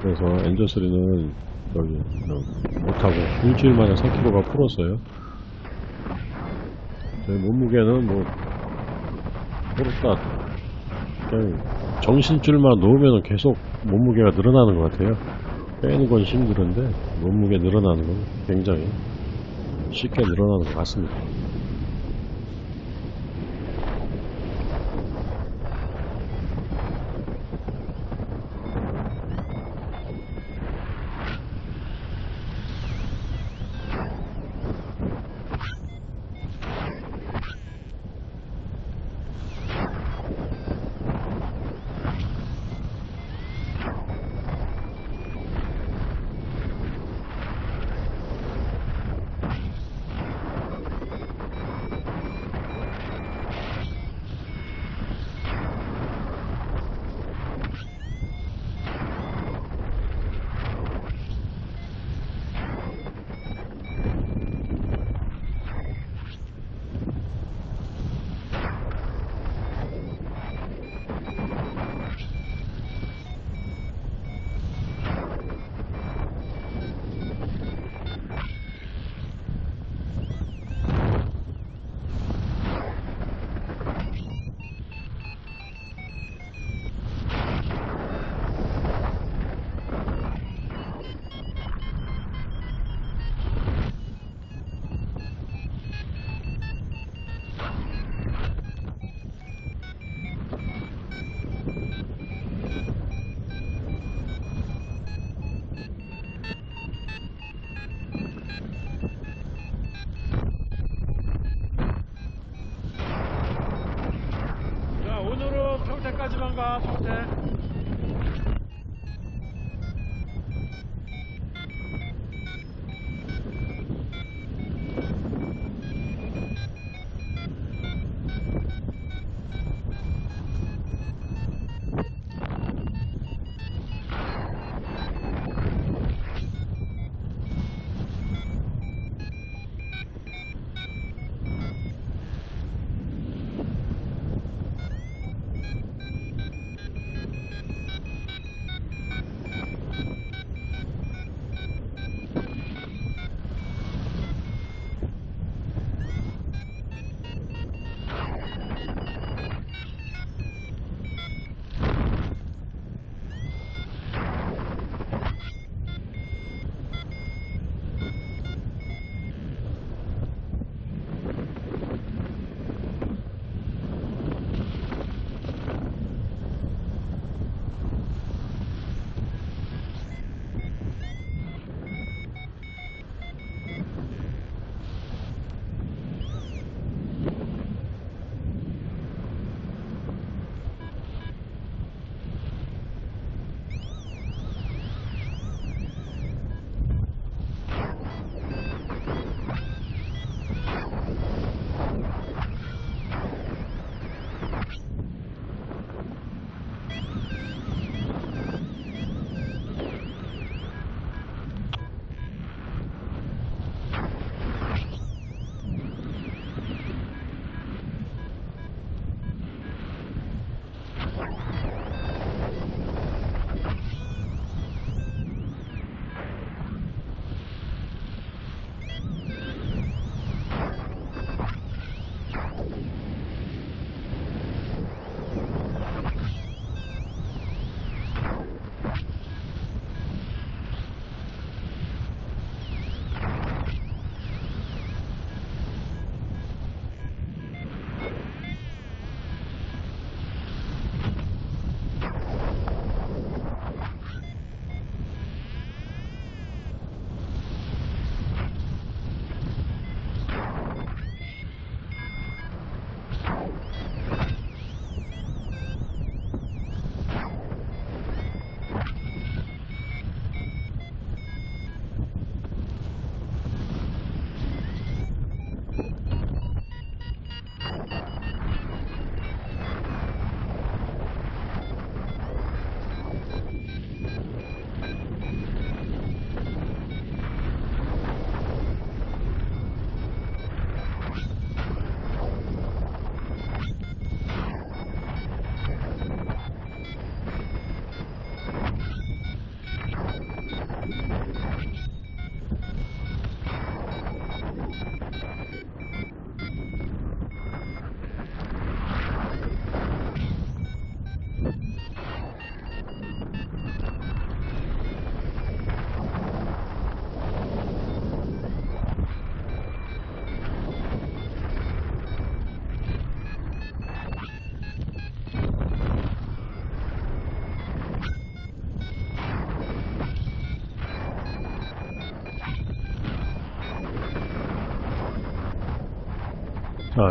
그래서 엔조 3는 어, 못하고 일주일 만에 4kg가 풀었어요. 제 몸무게는 뭐 그렇다 그냥 정신줄만 놓으면 계속 몸무게가 늘어나는 것 같아요. 빼는 건 힘들은데 몸무게 늘어나는 건 굉장히 쉽게 늘어나는 것 같습니다.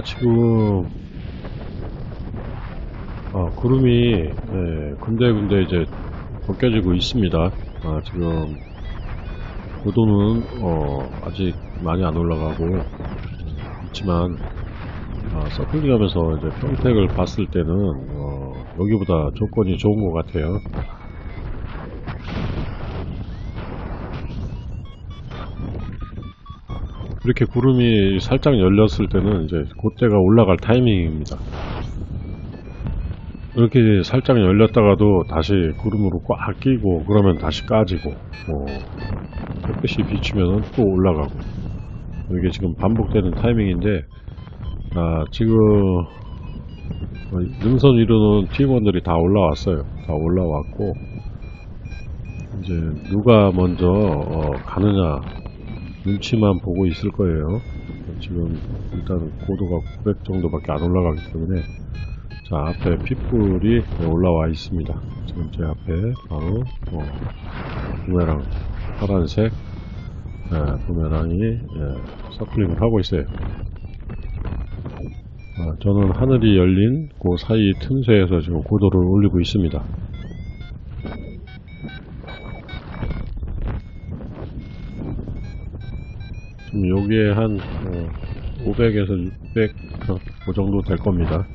자, 지금, 아, 구름이, 예, 군데군데 이제 벗겨지고 있습니다. 아, 지금, 고도는, 어, 아직 많이 안 올라가고, 음, 있지만, 아, 서클링 하면서 평택을 봤을 때는, 어, 여기보다 조건이 좋은 것 같아요. 이렇게 구름이 살짝 열렸을 때는 이제 그때가 올라갈 타이밍입니다. 이렇게 살짝 열렸다가도 다시 구름으로 꽉 끼고 그러면 다시 까지고 뭐 햇빛이 비추면 또 올라가고 이게 지금 반복되는 타이밍인데 아 지금 어, 능선 위로는 팀원들이 다 올라왔어요. 다 올라왔고 이제 누가 먼저 어, 가느냐 눈치만 보고 있을 거예요. 지금 일단 고도가 900 정도밖에 안 올라가기 때문에 자 앞에 핏불이 올라와 있습니다. 지금 제 앞에 바로 어, 부메랑 파란색 예, 부메랑이 예, 서클링을 하고 있어요. 아, 저는 하늘이 열린 그 사이 틈새에서 지금 고도를 올리고 있습니다. 여기에 한 500에서 600, 어, 그 정도 될 겁니다.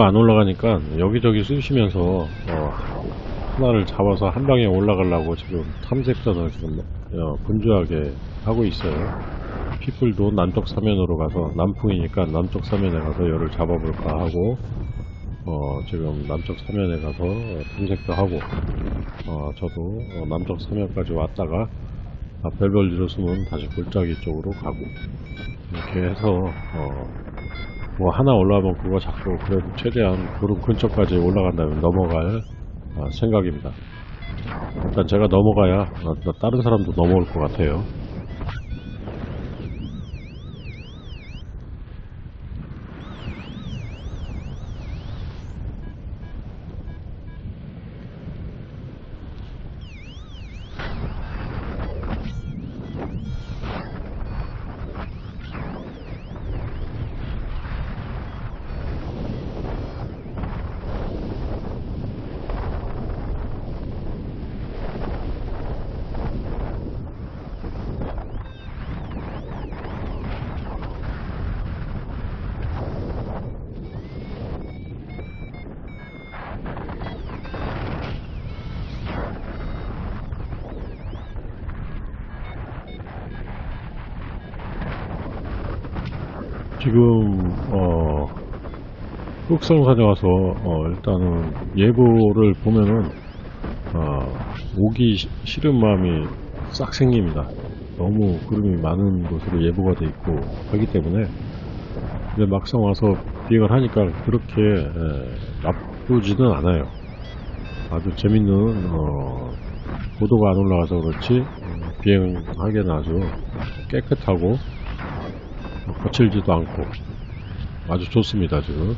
고도가 안 올라가니까 여기저기 쑤시면서 어, 하나를 잡아서 한 방에 올라가려고 지금 탐색전을 지금 어, 분주하게 하고 있어요. 피플도 남쪽 사면으로 가서 남풍이니까 남쪽 사면에 가서 열을 잡아볼까 하고 어, 지금 남쪽 사면에 가서 어, 탐색도 하고 어, 저도 어, 남쪽 사면까지 왔다가 아, 별별 일로 쓰면 다시 골짜기 쪽으로 가고 이렇게 해서 어, 뭐 하나 올라가면 그거 잡고 그래도 최대한 구름 근처까지 올라간다면 넘어갈 아, 생각입니다. 일단 제가 넘어가야 어, 다른 사람도 넘어올 것 같아요. 지금 어 흑성산에 와서 어, 일단은 예보를 보면은 어, 오기 시- 싫은 마음이 싹 생깁니다. 너무 구름이 많은 곳으로 예보가 돼 있고 하기 때문에 근데 막상 와서 비행을 하니까 그렇게 에, 나쁘지는 않아요. 아주 재밌는 어, 고도가 안 올라가서 그렇지 음, 비행하기에는 아주 깨끗하고 거칠지도 않고 아주 좋습니다 지금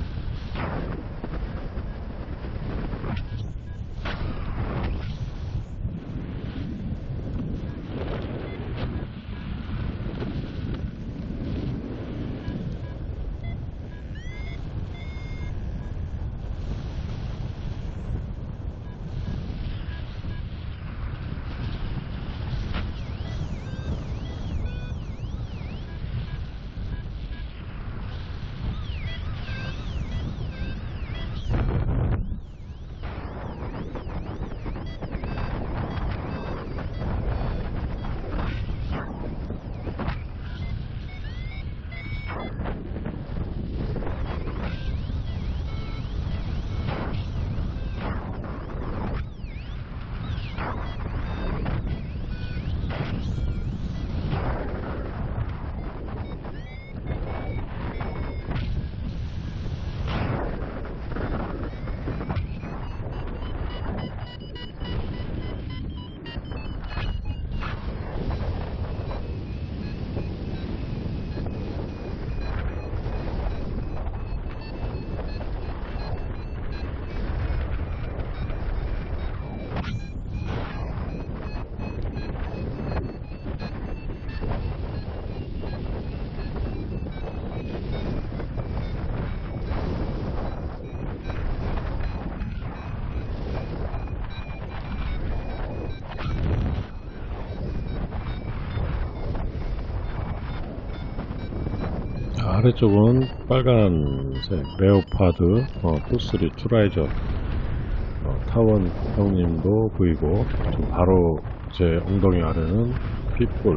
아래쪽은 빨간색 레오파드 어, two three two liner 어, 타원 형님도 보이고 지금 바로 제 엉덩이 아래는 핏볼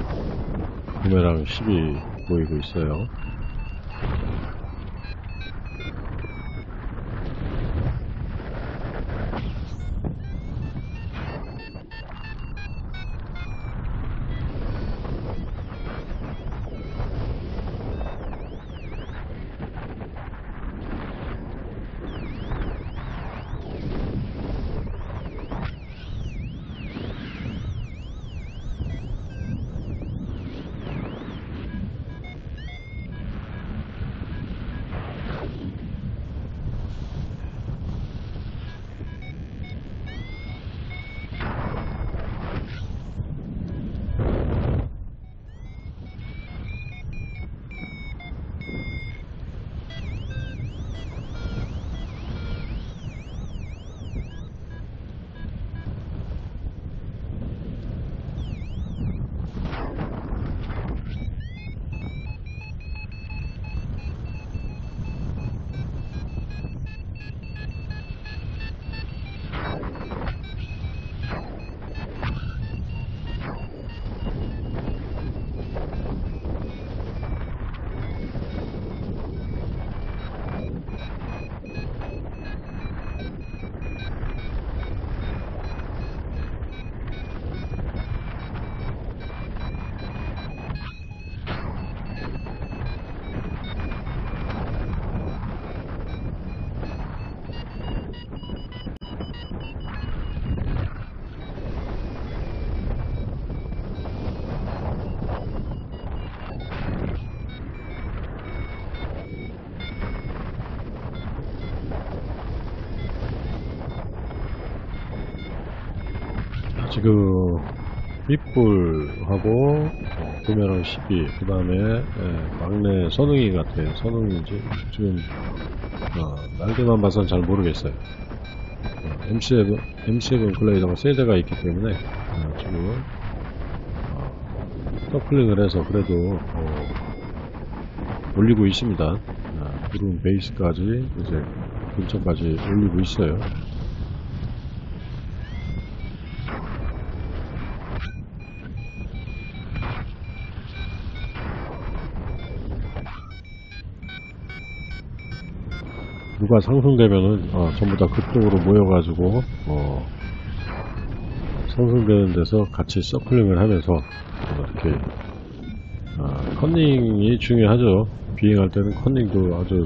부메랑 10이 보이고 있어요. 그 다음에 막내 선웅이 같아요. 선웅인지 지금 어, 날개만 봐서는 잘 모르겠어요. 어, MC7, MC7 글레이더가 세대가 있기 때문에 어, 지금 어, 서클링을 해서 그래도 어, 올리고 있습니다. 아, 구름 베이스까지 이제 근처까지 올리고 있어요. 누가 상승되면은 어, 전부 다 그쪽으로 모여가지고 어, 상승되는 데서 같이 서클링을 하면서 어, 이렇게 아, 컨닝이 중요하죠. 비행할 때는 컨닝도 아주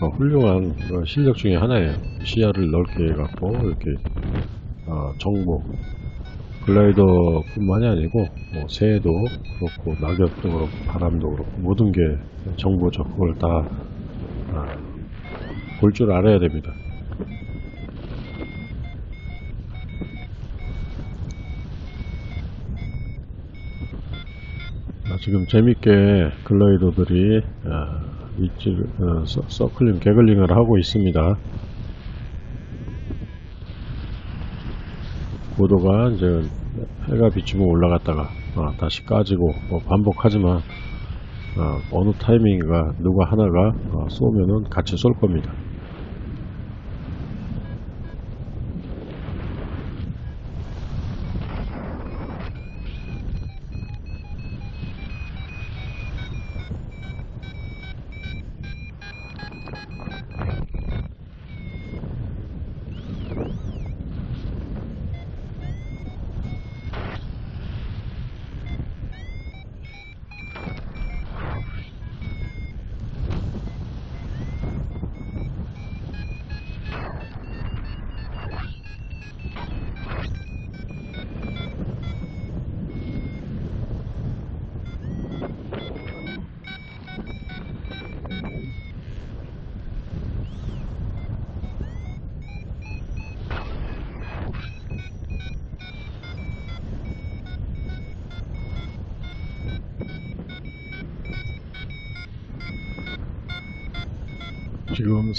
어, 훌륭한 실력 중에 하나예요. 시야를 넓게 해갖고 이렇게 어, 정보 글라이더뿐만이 아니고 뭐 새도 그렇고 낙엽도 그렇고 바람도 그렇고 모든 게 정보죠. 그걸 다 볼 줄 알아야 됩니다. 아, 지금 재밌게 글라이더들이 아, 입질, 어, 서, 서클링, 개글링을 하고 있습니다. 고도가 이제 해가 비추면 올라갔다가 아, 다시 까지고 뭐 반복하지만 어, 어느 타이밍인가 누가 하나가 어, 쏘면은 같이 쏠 겁니다.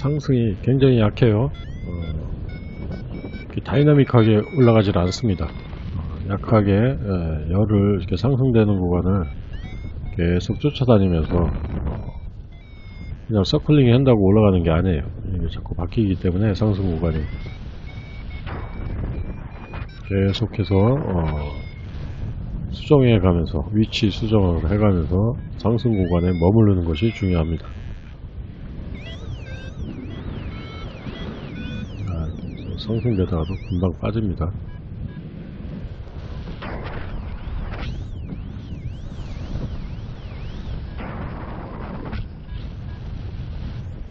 상승이 굉장히 약해요. 어, 다이나믹하게 올라가질 않습니다. 어, 약하게 에, 열을 이렇게 상승되는 구간을 계속 쫓아다니면서 어, 그냥 서클링 한다고 올라가는 게 아니에요. 이게 자꾸 바뀌기 때문에 상승 구간이 계속해서 어, 수정해 가면서 위치 수정을 해가면서 상승 구간에 머무르는 것이 중요합니다. 아, 상승되다가도 금방 빠집니다.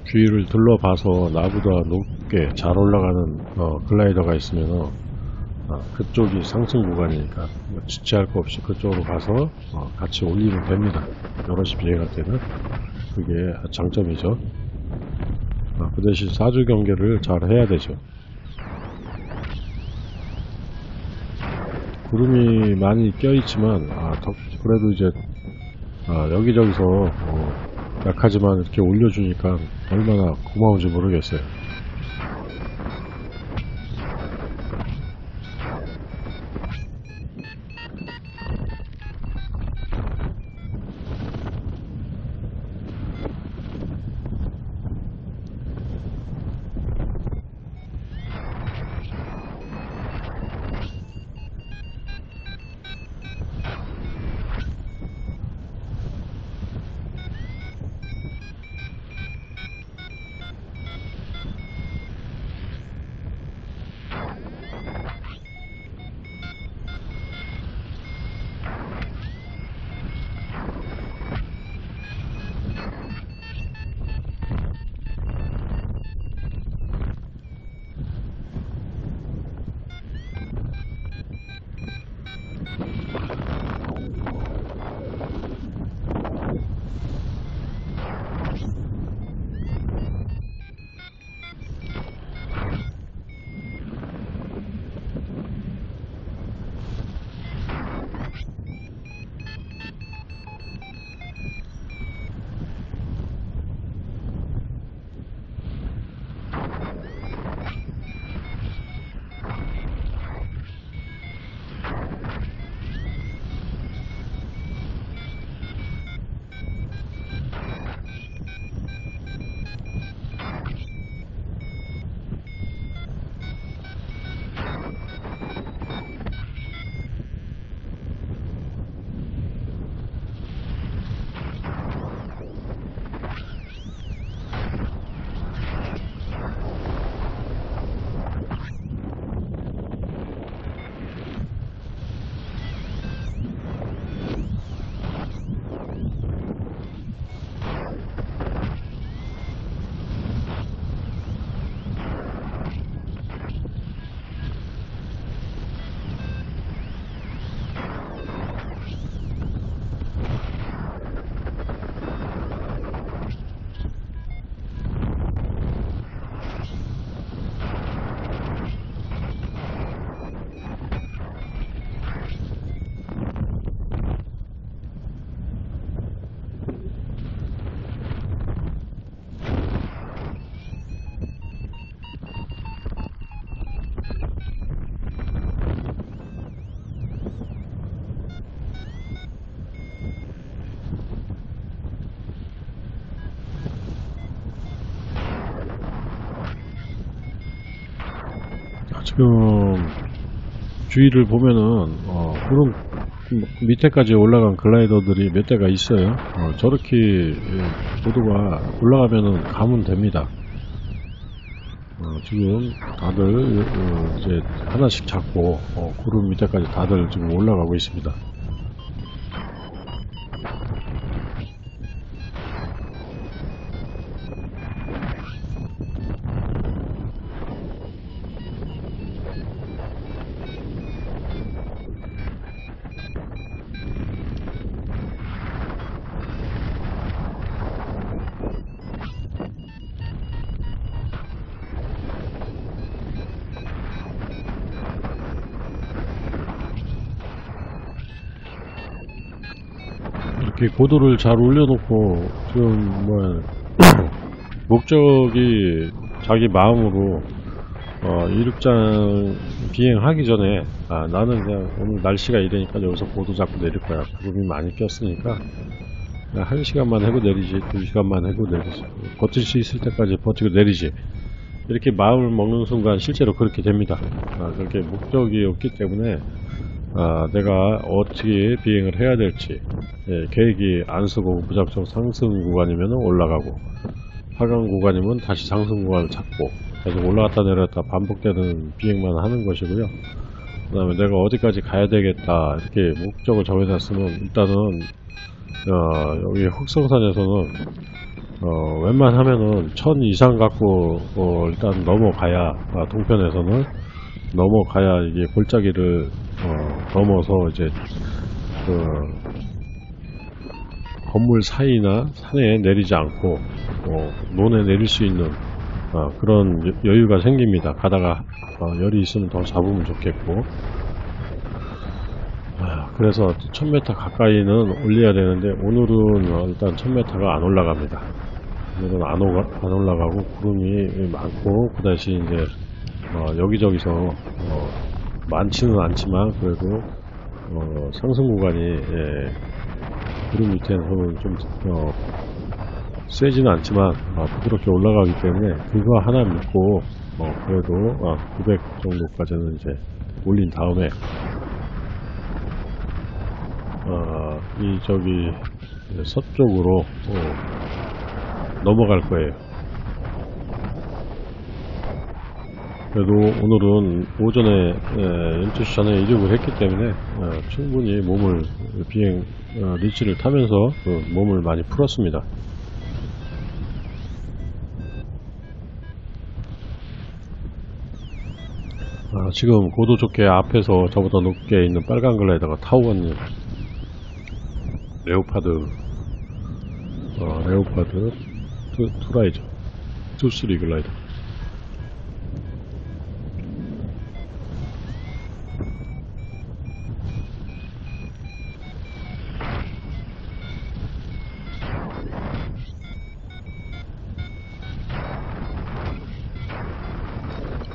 주위를 둘러봐서 나보다 높게 잘 올라가는 어, 글라이더가 있으면 어, 어, 그쪽이 상승 구간이니까 뭐 지체할 거 없이 그쪽으로 가서 어, 같이 올리면 됩니다. 여럿이 비행할 때는 그게 장점이죠. 아, 그 대신 사주 경계를 잘 해야 되죠. 구름이 많이 껴있지만 아, 더- 그래도 이제 아, 여기저기서 어, 약하지만 이렇게 올려주니까 얼마나 고마운지 모르겠어요. 지금 주위를 보면은 어, 구름 밑에까지 올라간 글라이더들이 몇 대가 있어요. 어, 저렇게 예, 보도가 올라가면은 가면 됩니다. 어, 지금 다들 어, 이제 하나씩 잡고 어, 구름 밑에까지 다들 지금 올라가고 있습니다. 고도를 잘 올려놓고 지금 뭐 목적이 자기 마음으로 어, 이륙장 비행하기 전에 아, 나는 그냥 오늘 날씨가 이러니까 여기서 고도 잡고 내릴 거야 구름이 많이 꼈으니까 한 시간만 해고 내리지, 두 시간만 해고 내리지. 버틸 수 있을 때까지 버티고 내리지. 이렇게 마음을 먹는 순간 실제로 그렇게 됩니다. 아, 그렇게 목적이 없기 때문에 아, 내가 어떻게 비행을 해야 될지 예, 계획이 안 쓰고 무작정 상승 구간이면 올라가고 하강 구간이면 다시 상승 구간을 찾고 계속 올라갔다 내렸다 반복되는 비행만 하는 것이고요. 그 다음에 내가 어디까지 가야 되겠다 이렇게 목적을 정해놨으면 일단은 어, 여기 흑성산에서는 어, 웬만하면은 천 이상 갖고 어, 일단 넘어가야 아, 동편에서는 넘어가야 이게 골짜기를 어, 넘어서 이제 그 건물 사이나 산에 내리지 않고 어, 논에 내릴 수 있는 어, 그런 여- 여유가 생깁니다. 가다가 어, 열이 있으면 더 잡으면 좋겠고 아, 그래서 1000m 가까이는 올려야 되는데 오늘은 어, 일단 1000m가 안 올라갑니다. 오늘은 안, 오가, 안 올라가고 구름이 많고 그 다시 이제 어, 여기저기서 어, 많지는 않지만 그래도 어, 상승 구간이 예, 구름 밑에서는 좀 어, 세지는 않지만 아, 부드럽게 올라가기 때문에 그거 하나 믿고 어, 그래도 900 정도까지는 이제 올린 다음에 어, 이 저기 서쪽으로 어, 넘어갈 거예요. 그래도 오늘은 오전에 에, 12시 전에 이륙을 했기 때문에 어, 충분히 몸을 비행 어, 리치를 타면서 그 몸을 많이 풀었습니다. 아, 지금 고도 좋게 앞에서 저보다 높게 있는 빨간 글라이더가 타오건님 레오파드 어, 레오파드 two, two liner two three 글라이더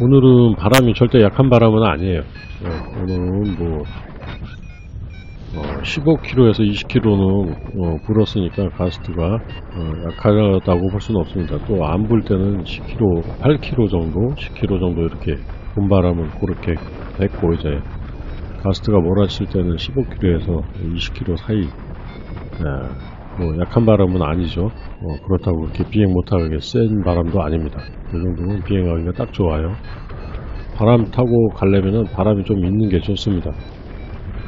오늘은 바람이 절대 약한 바람은 아니에요. 어, 오늘은 뭐, 어, 15km에서 20km는 불었으니까 가스트가 어, 약하다고 볼 수는 없습니다. 또 안 불 때는 10km, 8km 정도, 10km 정도 이렇게 봄바람은 그렇게 됐고 이제 가스트가 몰아칠 때는 15km에서 20km 사이 예, 뭐 약한 바람은 아니죠. 어, 그렇다고 그렇게 비행 못하게 센 바람도 아닙니다. 이 정도면 비행하기가 딱 좋아요. 바람 타고 가려면은 바람이 좀 있는 게 좋습니다.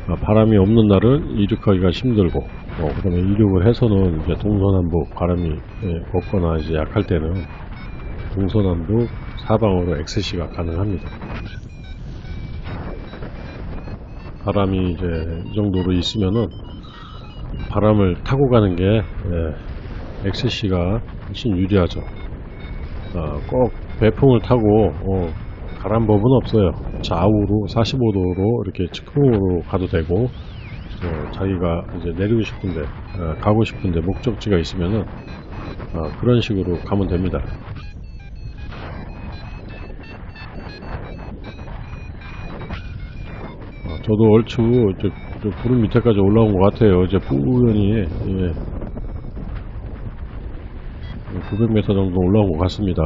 아, 바람이 없는 날은 이륙하기가 힘들고, 어, 그 다음에 이륙을 해서는 이제 동서남북 바람이 예, 없거나 이제 약할 때는 동서남북 사방으로 XC가 가능합니다. 바람이 이제 이 정도로 있으면은 바람을 타고 가는 게 예, XC가 훨씬 유리하죠. 아, 꼭 배풍을 타고 어, 가란 법은 없어요. 좌우로 45도로 이렇게 측풍으로 가도 되고 어, 자기가 이제 내리고 싶은데 어, 가고 싶은데 목적지가 있으면은 어, 그런 식으로 가면 됩니다. 어, 저도 얼추 저, 저 구름 밑에까지 올라온 것 같아요. 이제 뿌연히 예. 900m 정도 올라온 것 같습니다.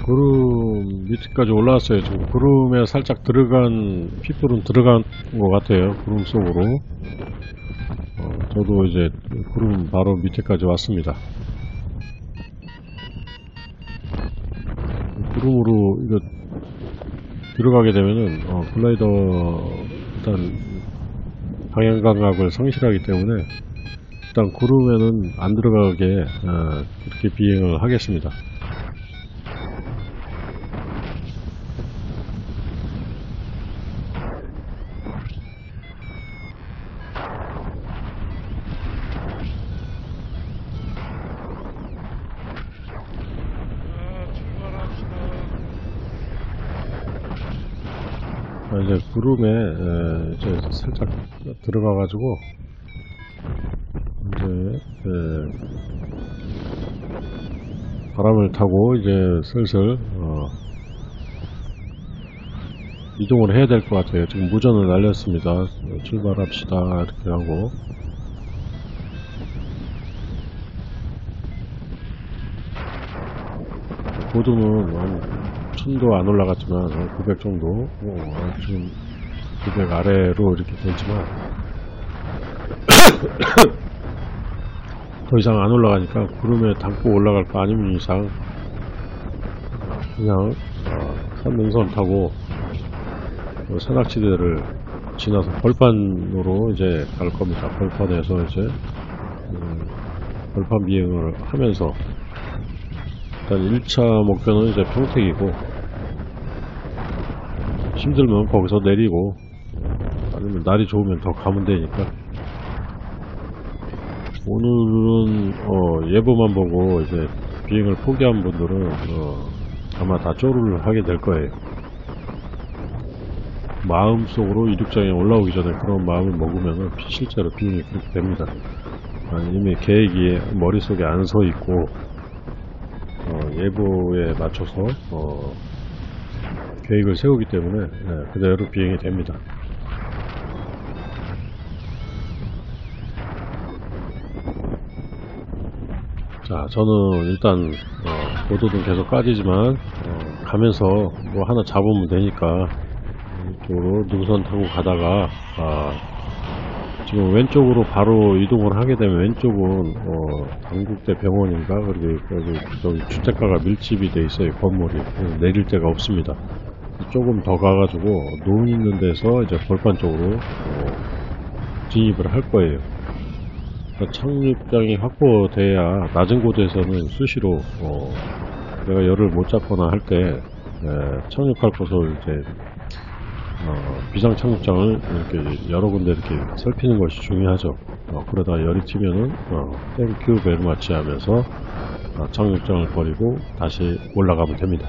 구름 밑에까지 올라왔어요. 지금 구름에 살짝 들어간, 핏불은 들어간 것 같아요. 구름 속으로. 어, 저도 이제 구름 바로 밑에까지 왔습니다. 구름으로 이거 들어가게 되면은 어, 글라이더 일단 방향 감각을 상실하기 때문에 일단 구름에는 안 들어가게 어, 그렇게 비행을 하겠습니다. 아, 이제 구름에 에, 이제 살짝 들어가 가지고 이제 에, 바람을 타고 이제 슬슬 어, 이동을 해야 될 것 같아요. 지금 무전을 날렸습니다. 어, 출발합시다 이렇게 하고 고도는 한 1000도 안 올라갔지만 한 900 정도 어, 지금 900 아래로 이렇게 되지만 더 이상 안 올라가니까 구름에 담고 올라갈 거 아니면 이상 그냥 어, 산능선 타고 어, 산악지대를 지나서 벌판으로 이제 갈 겁니다. 벌판에서 이제 음, 벌판 비행을 하면서 일단 1차 목표는 이제 평택이고 힘들면 거기서 내리고 아니면 날이 좋으면 더 가면 되니까 오늘은 어, 예보만 보고 이제 비행을 포기한 분들은 어, 아마 다 쪼르를 하게 될 거예요. 마음속으로 이륙장에 올라오기 전에 그런 마음을 먹으면 실제로 비행이 그렇게 됩니다. 아, 이미 계획이 머릿속에 안 서 있고 어, 예보에 맞춰서 어, 계획을 세우기 때문에 예, 그대로 비행이 됩니다. 자, 저는 일단 어, 보도등 계속 까지지만 어, 가면서 뭐 하나 잡으면 되니까 이쪽으로 능선 타고 가다가 아, 지금 왼쪽으로 바로 이동을 하게 되면 왼쪽은 어, 당국대 병원인가 그리고 저기 주택가가 밀집이 돼 있어요 건물이 내릴 데가 없습니다. 조금 더 가가지고 논 있는 데서 이제 벌판 쪽으로 어, 진입을 할 거예요. 그러니까 착륙장이 확보돼야 낮은 곳에서는 수시로 어, 내가 열을 못 잡거나 할 때 착륙할 곳을 이제 어, 비상 착륙장을 이렇게 여러 군데 이렇게 살피는 것이 중요하죠. 어, 그러다 열이 튀면은 어, thank you very much 하면서 어, 착륙장을 버리고 다시 올라가면 됩니다.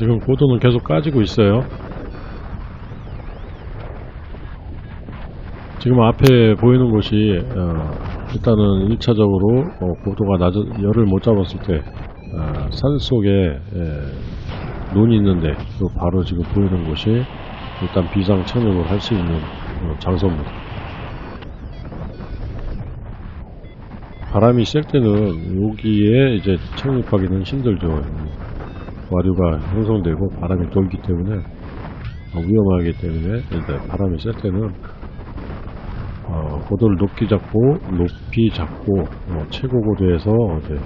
지금 고도는 계속 까지고 있어요. 지금 앞에 보이는 곳이 어, 일단은 1차적으로 어, 고도가 낮은 열을 못 잡았을 때 어, 산속에 에, 논이 있는데 그 바로 지금 보이는 곳이 일단 비상 착륙을 할 수 있는 어, 장소입니다. 바람이 셀 때는 여기에 이제 착륙하기는 힘들죠. 와류가 형성되고 바람이 돌기 때문에 어, 위험하기 때문에 이제 바람이 셀 때는 어, 고도를 높게 잡고 높이 잡고 어, 최고 고도에서 이제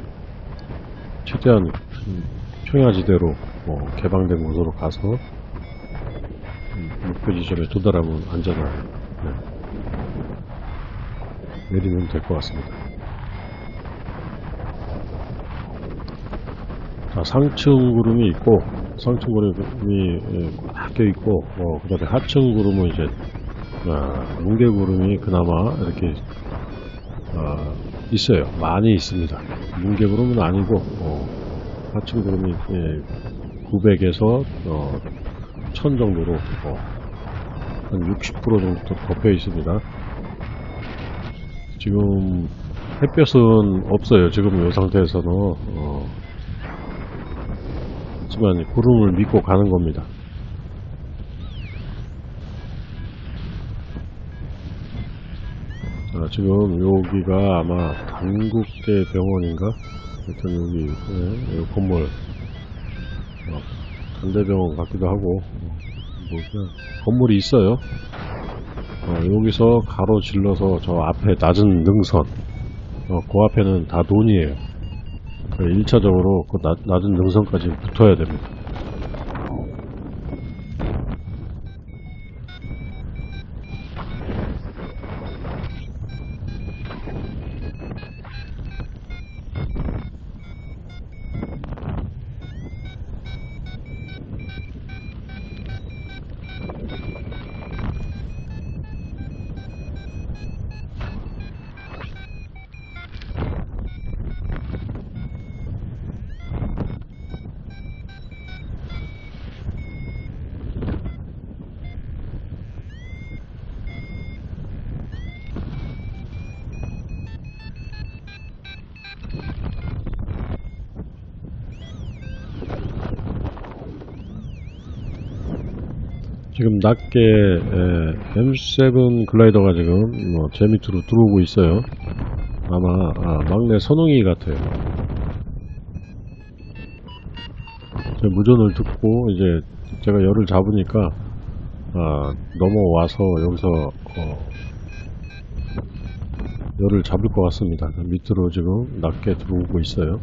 최대한 음, 평야지대로 어, 개방된 곳으로 가서 음, 목표 지점에 도달하면 안전한 네. 내리면 될 것 같습니다. 상층 구름이 있고, 상층 구름이 예, 꽉 껴있고, 어, 그 다음에 하층 구름은 이제, 아, 뭉게 구름이 그나마 이렇게, 아, 있어요. 많이 있습니다. 뭉게 구름은 아니고, 어, 하층 구름이, 예, 900에서, 어, 1000 정도로, 어, 한60% 정도 덮여 있습니다. 지금 햇볕은 없어요. 지금 이 상태에서는 어, 하지만 구름을 믿고 가는 겁니다. 자, 지금 여기가 아마 단국대 병원인가? 하여튼 여기 예, 이 건물 어, 단대병원 같기도 하고 어, 뭐 건물이 있어요. 어, 여기서 가로 질러서 저 앞에 낮은 능선 어, 그 앞에는 다 논이에요 1차적으로 그 낮, 낮은 능선까지 붙어야 됩니다 낮게 에, M7 글라이더가 지금 뭐, 제 밑으로 들어오고 있어요. 아마 아, 막내 선웅이 같아요. 제 무전을 듣고 이제 제가 열을 잡으니까 아, 넘어와서 여기서 어, 열을 잡을 것 같습니다. 밑으로 지금 낮게 들어오고 있어요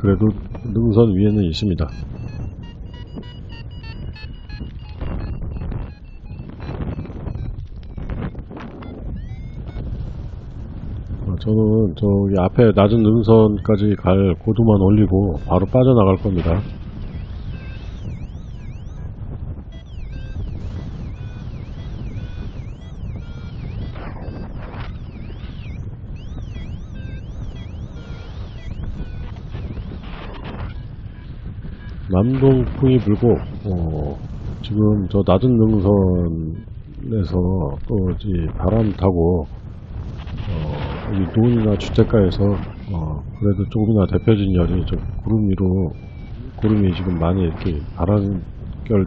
그래도 능선 위에는 있습니다. 어, 저는 저기 앞에 낮은 능선까지 갈 고도만 올리고 바로 빠져나갈 겁니다. 남동풍이 불고 어, 지금 저 낮은 능선에서 또이 바람 타고 어, 이 논이나 주택가에서 어, 그래도 조금이나 대표진 열이 저 구름 위로 구름이 지금 많이 이렇게 바람결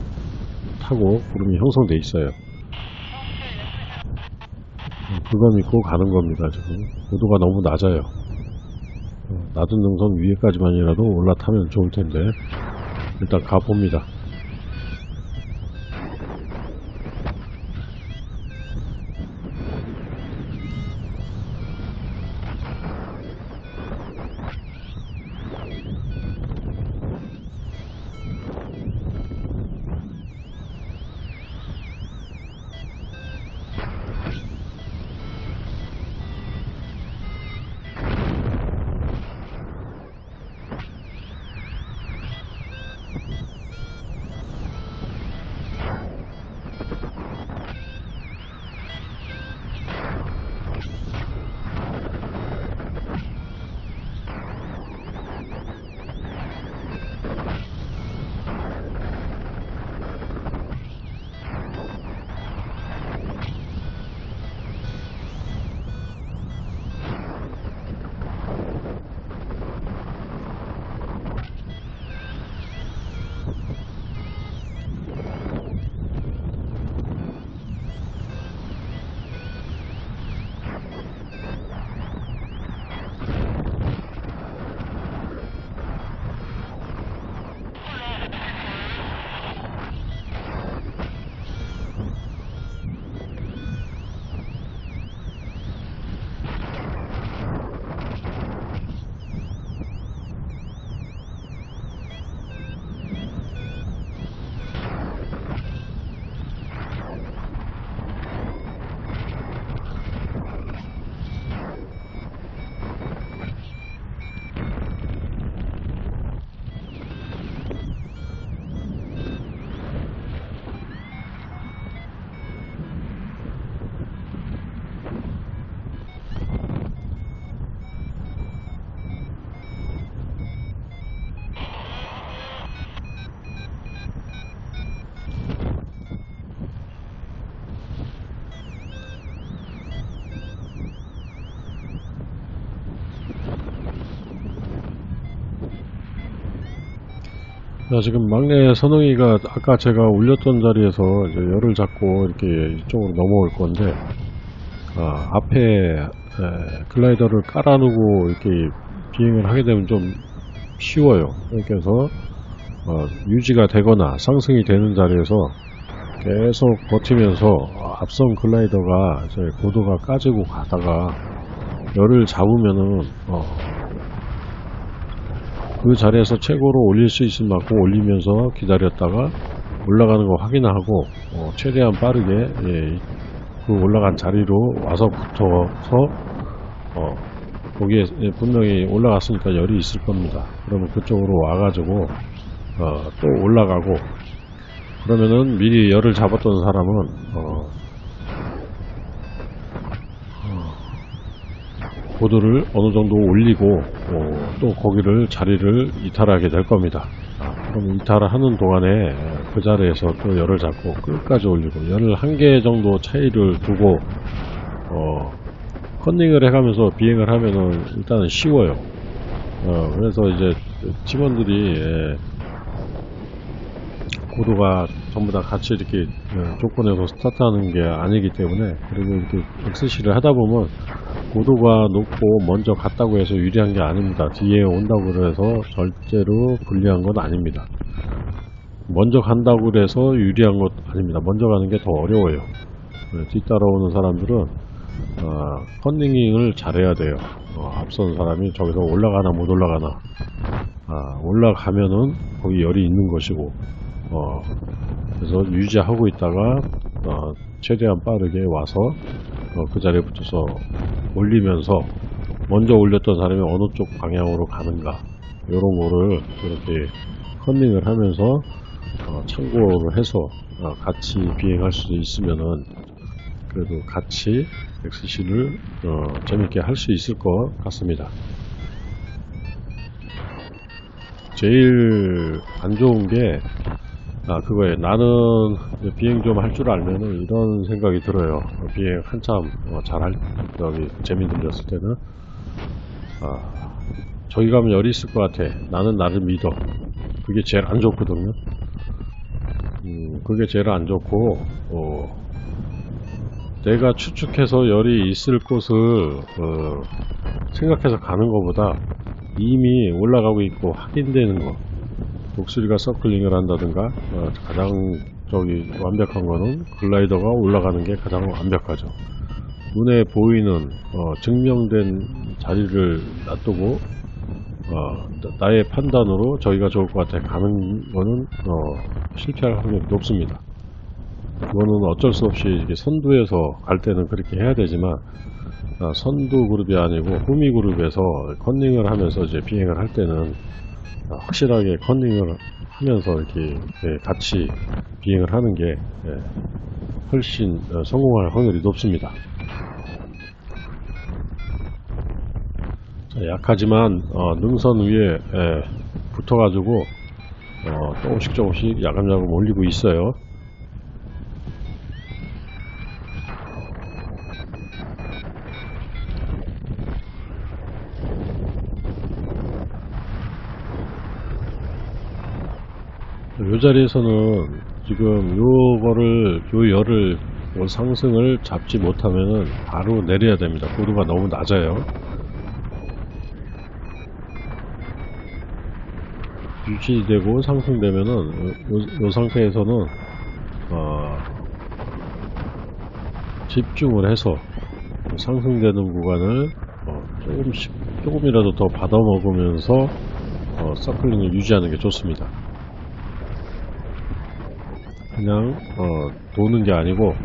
타고 구름이 형성돼 있어요. 어, 그거 믿고 가는 겁니다. 지금 고도가 너무 낮아요. 어, 낮은 능선 위에까지만이라도 올라타면 좋을 텐데 일단 가봅니다. 자, 지금 막내 선웅이가 아까 제가 올렸던 자리에서 이제 열을 잡고 이렇게 이쪽으로 넘어올 건데, 아, 앞에 에, 글라이더를 깔아놓고 이렇게 비행을 하게 되면 좀 쉬워요. 그래서 어, 유지가 되거나 상승이 되는 자리에서 계속 버티면서 앞선 글라이더가 이제 고도가 까지고 가다가 열을 잡으면은 어, 그 자리에서 최고로 올릴 수 있을 만큼 올리면서 기다렸다가 올라가는 거 확인하고 어, 최대한 빠르게 예, 그 올라간 자리로 와서 붙어서 어, 거기에 예, 분명히 올라갔으니까 열이 있을 겁니다. 그러면 그쪽으로 와가지고 어, 또 올라가고 그러면은 미리 열을 잡았던 사람은 어, 어, 고도를 어느 정도 올리고 어, 또 거기를 자리를 이탈하게 될 겁니다. 아, 그럼 이탈을 하는 동안에 그 자리에서 또 열을 잡고 끝까지 올리고 열을 한 개 정도 차이를 두고 어, 컨닝을 해가면서 비행을 하면은 일단은 쉬워요. 어, 그래서 이제 팀원들이 예, 고도가 전부 다 같이 이렇게 예, 조건에서 스타트하는 게 아니기 때문에 그리고 이렇게 XC를 하다 보면 고도가 높고 먼저 갔다고 해서 유리한 게 아닙니다. 뒤에 온다고 해서 절대로 불리한 건 아닙니다. 먼저 간다고 해서 유리한 것 아닙니다. 먼저 가는 게 더 어려워요. 네, 뒤따라오는 사람들은 어, 컨닝을 잘해야 돼요. 어, 앞선 사람이 저기서 올라가나 못 올라가나 아, 올라가면은 거기 열이 있는 것이고 어, 그래서 유지하고 있다가 어, 최대한 빠르게 와서 어, 그 자리에 붙어서 올리면서 먼저 올렸던 사람이 어느 쪽 방향으로 가는가 이런 거를 이렇게 컨닝을 하면서 어, 참고를 해서 어, 같이 비행할 수 있으면은 그래도 같이 XC를 어, 재밌게 할 수 있을 것 같습니다. 제일 안 좋은 게 아, 그거예요. 나는 비행 좀 할 줄 알면은 이런 생각이 들어요. 어, 비행 한참 어, 잘할, 저기, 재미 들렸을 때는, 아, 저기 가면 열이 있을 것 같아. 나는 나를 믿어. 그게 제일 안 좋거든요. 음, 그게 제일 안 좋고, 어, 내가 추측해서 열이 있을 곳을, 어, 생각해서 가는 것보다 이미 올라가고 있고 확인되는 거. 독수리가 서클링을 한다든가 어, 가장 저기 완벽한 거는 글라이더가 올라가는 게 가장 완벽하죠. 눈에 보이는 어, 증명된 자리를 놔두고 어, 나- 나의 판단으로 저희가 좋을 것 같아 가는 거는 어, 실패할 확률이 높습니다. 그거는 어쩔 수 없이 이게 선두에서 갈 때는 그렇게 해야 되지만 아, 선두 그룹이 아니고 후미 그룹에서 컨닝을 하면서 이제 비행을 할 때는 아, 확실하게 컨닝을 하면서 이렇게 예, 같이 비행을 하는 게 예, 훨씬 어, 성공할 확률이 높습니다. 자, 약하지만 어, 능선 위에 예, 붙어가지고 어, 조금씩 조금씩 야금야금 올리고 있어요. 이 자리에서는 지금 요거를 요 열을 요 상승을 잡지 못하면은 바로 내려야 됩니다. 고도가 너무 낮아요. 유지되고 상승되면은 요, 요 상태에서는 어, 집중을 해서 상승되는 구간을 어, 조금씩 조금이라도 더 받아먹으면서 어, 서클링을 유지하는 게 좋습니다. 그냥 어, 도는 게 아니고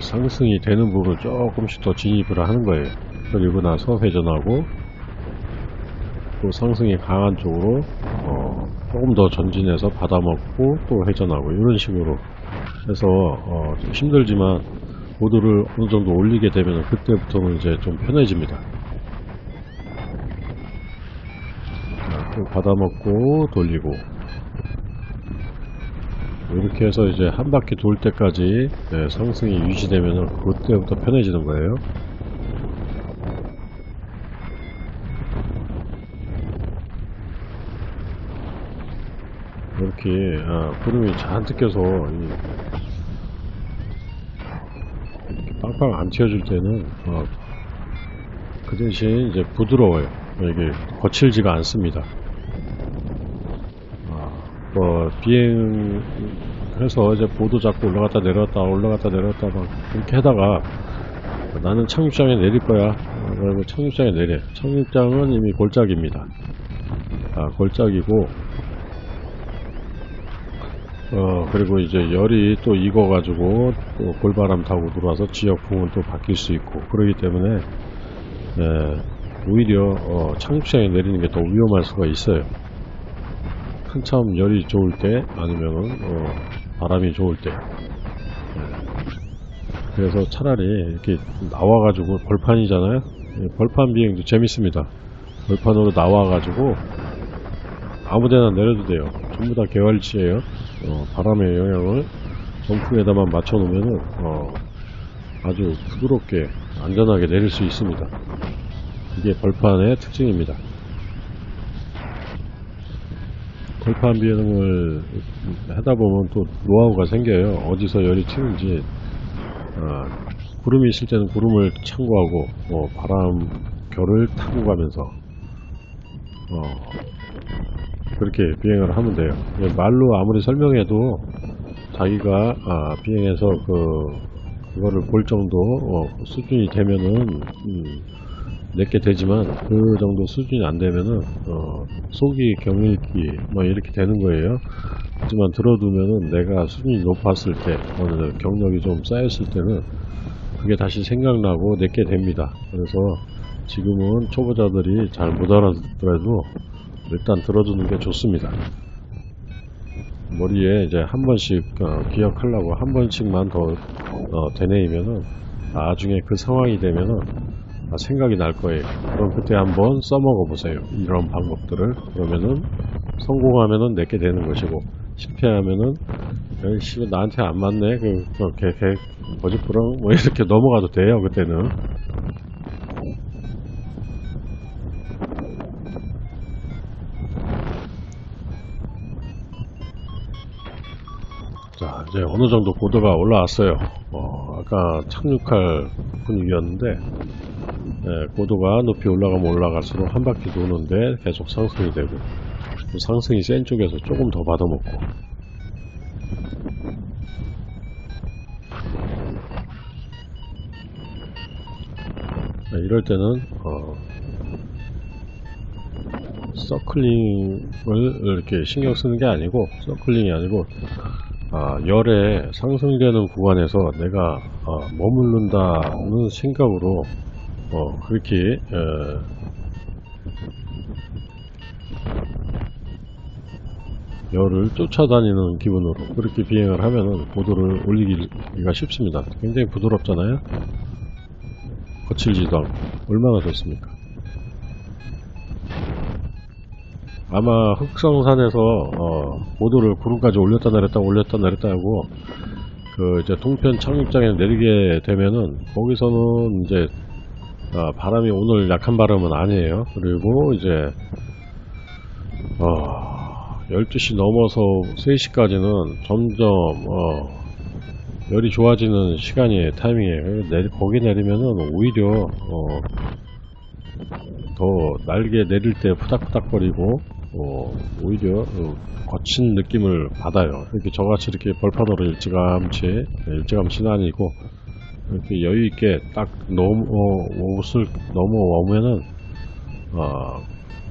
상승이 되는 부분을 조금씩 더 진입을 하는 거예요. 그리고 나서 회전하고 또 상승이 강한 쪽으로 어, 조금 더 전진해서 받아먹고 또 회전하고 이런 식으로 해서 어, 좀 힘들지만 고도를 어느 정도 올리게 되면 그때부터는 이제 좀 편해집니다. 자, 또 받아먹고 돌리고 이렇게 해서 이제 한 바퀴 돌 때까지 네, 상승이 유지되면 그때부터 편해지는 거예요. 이렇게 아, 구름이 잔뜩 껴서 빵빵 안 튀어줄 때는 어, 그 대신 이제 부드러워요. 이게 거칠지가 않습니다. 아, 뭐 비행해서 이제 보도 잡고 올라갔다 내려갔다 올라갔다 내려갔다 막 그렇게 하다가 나는 착륙장에 내릴 거야. 어, 그리고 착륙장에 내려. 착륙장은 이미 골짜기입니다. 아, 골짜기고 어, 그리고 이제 열이 또 익어 가지고 또 골바람 타고 들어와서 지역 풍은 또 바뀔 수 있고 그러기 때문에 예, 오히려 어, 착륙장에 내리는 게 더 위험할 수가 있어요. 한참 열이 좋을 때 아니면은 어, 바람이 좋을 때 예. 그래서 차라리 이렇게 나와가지고 벌판이잖아요. 예, 벌판 비행도 재밌습니다. 벌판으로 나와가지고 아무데나 내려도 돼요. 전부 다 개활지예요. 어, 바람의 영향을 정풍에다만 맞춰 놓으면은 어, 아주 부드럽게 안전하게 내릴 수 있습니다. 이게 벌판의 특징입니다. 벌판 비행을 하다 보면 또 노하우가 생겨요. 어디서 열이 튀는지 어, 구름이 있을 때는 구름을 참고하고 뭐 바람 결을 타고 가면서 어, 그렇게 비행을 하면 돼요. 예, 말로 아무리 설명해도 자기가 아, 비행해서 그 그거를 볼 정도 어, 수준이 되면은 음, 내게 되지만 그 정도 수준이 안 되면은 어, 속이 경읽기 뭐 이렇게 되는 거예요. 하지만 들어두면은 내가 수준이 높았을 때 어느 경력이 좀 쌓였을 때는 그게 다시 생각나고 내게 됩니다. 그래서 지금은 초보자들이 잘 못 알아듣더라도 일단 들어두는 게 좋습니다. 머리에 이제 한 번씩 어, 기억하려고 한 번씩만 더 어, 되뇌이면은 나중에 그 상황이 되면은 아, 생각이 날 거예요. 그럼 그때 한번 써먹어 보세요. 이런 방법들을. 그러면은 성공하면은 내게 되는 것이고 실패하면은 에이씨 나한테 안 맞네. 그, 그 개, 개, 거짓부렁. 뭐 이렇게 넘어가도 돼요 그때는. 자 이제 어느 정도 고도가 올라왔어요. 어, 아까 착륙할 분위기였는데 예, 고도가 높이 올라가면 올라갈수록 한 바퀴 도는데 계속 상승이 되고 그 상승이 센 쪽에서 조금 더 받아먹고. 네, 이럴 때는 어, 서클링을 이렇게 신경 쓰는 게 아니고 서클링이 아니고 아, 열에 상승되는 구간에서 내가 어, 머무른다는 생각으로 어, 그렇게 에, 열을 쫓아다니는 기분으로 그렇게 비행을 하면은 고도를 올리기가 쉽습니다. 굉장히 부드럽잖아요. 거칠지도 않고 얼마나 좋습니까? 아마 흑성산에서 어, 고도를 구름까지 올렸다 내렸다 올렸다 내렸다 하고 그 이제 동편 착륙장에 내리게 되면은 거기서는 이제 아, 바람이 오늘 약한 바람은 아니에요. 그리고 이제 어, 12시 넘어서 3시까지는 점점 어, 열이 좋아지는 시간이에요. 타이밍이에요. 내리, 거기 내리면은 오히려 어, 더 날개 내릴 때 푸닥푸닥거리고 어, 오히려 어, 거친 느낌을 받아요. 이렇게 저같이 이렇게 벌판으로 일찌감치 일찌감치는 아니고 이렇게 여유 있게 딱 넘어 옷을 넘어오면은 어,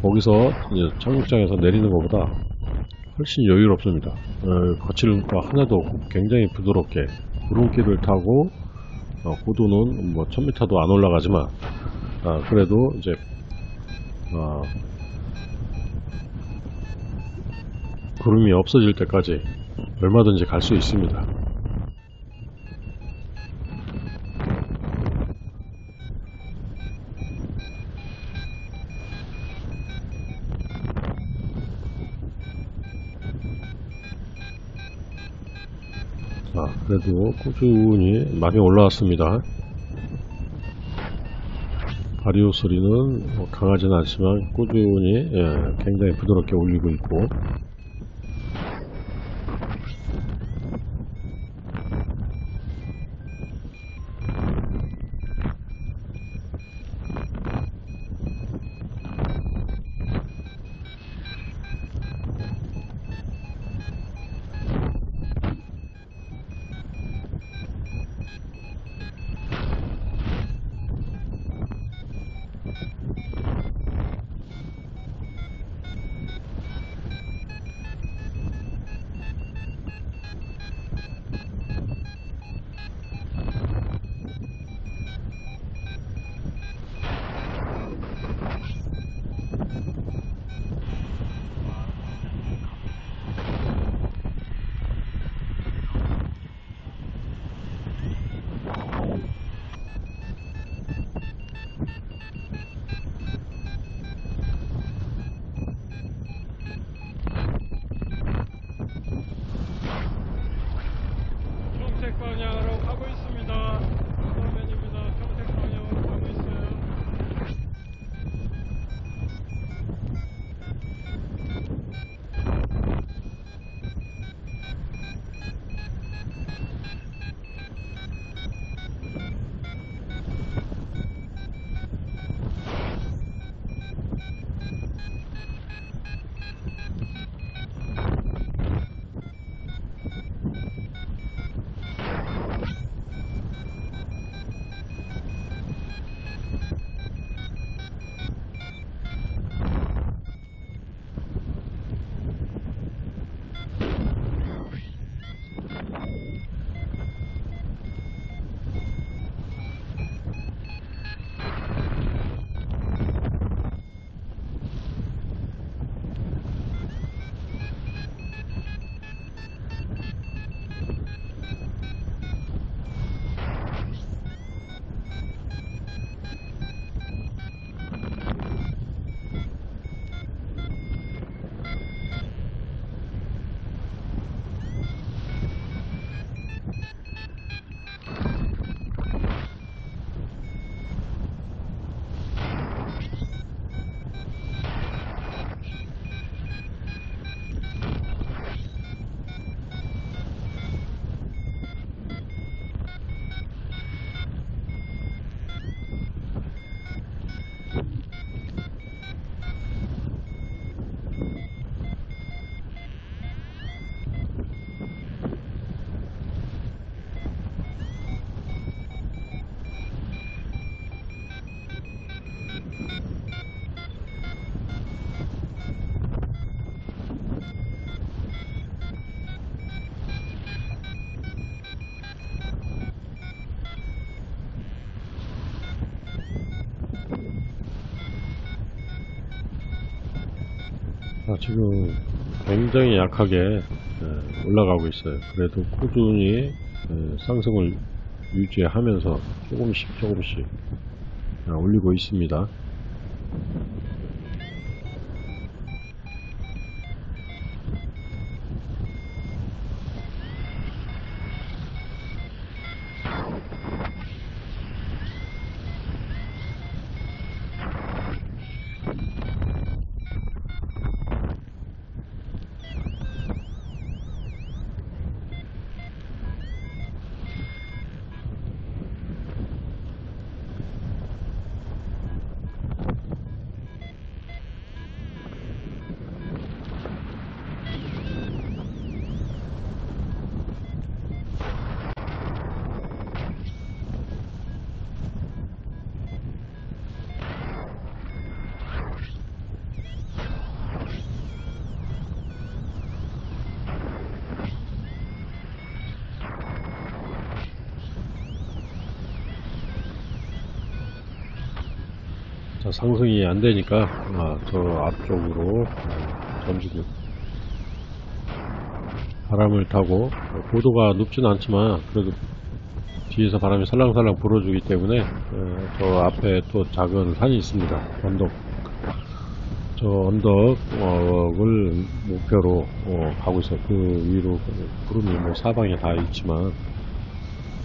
거기서 착륙장에서 내리는 것보다 훨씬 여유롭습니다. 어, 거칠 거 하나도 없고 굉장히 부드럽게 구름길을 타고 어, 고도는 뭐 1000m도 안 올라가지만 아, 그래도 이제 어, 구름이 없어질 때까지 얼마든지 갈 수 있습니다. 자, 그래도 꾸준히 많이 올라왔습니다. 바리오 소리는 뭐 강하지는 않지만 꾸준히 예, 굉장히 부드럽게 울리고 있고 지금 굉장히 약하게 예, 올라가고 있어요. 그래도 꾸준히 예, 상승을 유지하면서 조금씩 조금씩 아, 올리고 있습니다. 자, 상승이 안 되니까 아, 저 앞쪽으로 어, 던지고 바람을 타고 어, 고도가 높진 않지만 그래도 뒤에서 바람이 살랑살랑 불어주기 때문에 어, 저 앞에 또 작은 산이 있습니다. 언덕 저 언덕을 목표로 어, 가고 있어요. 그 위로 구름이 뭐 사방에 다 있지만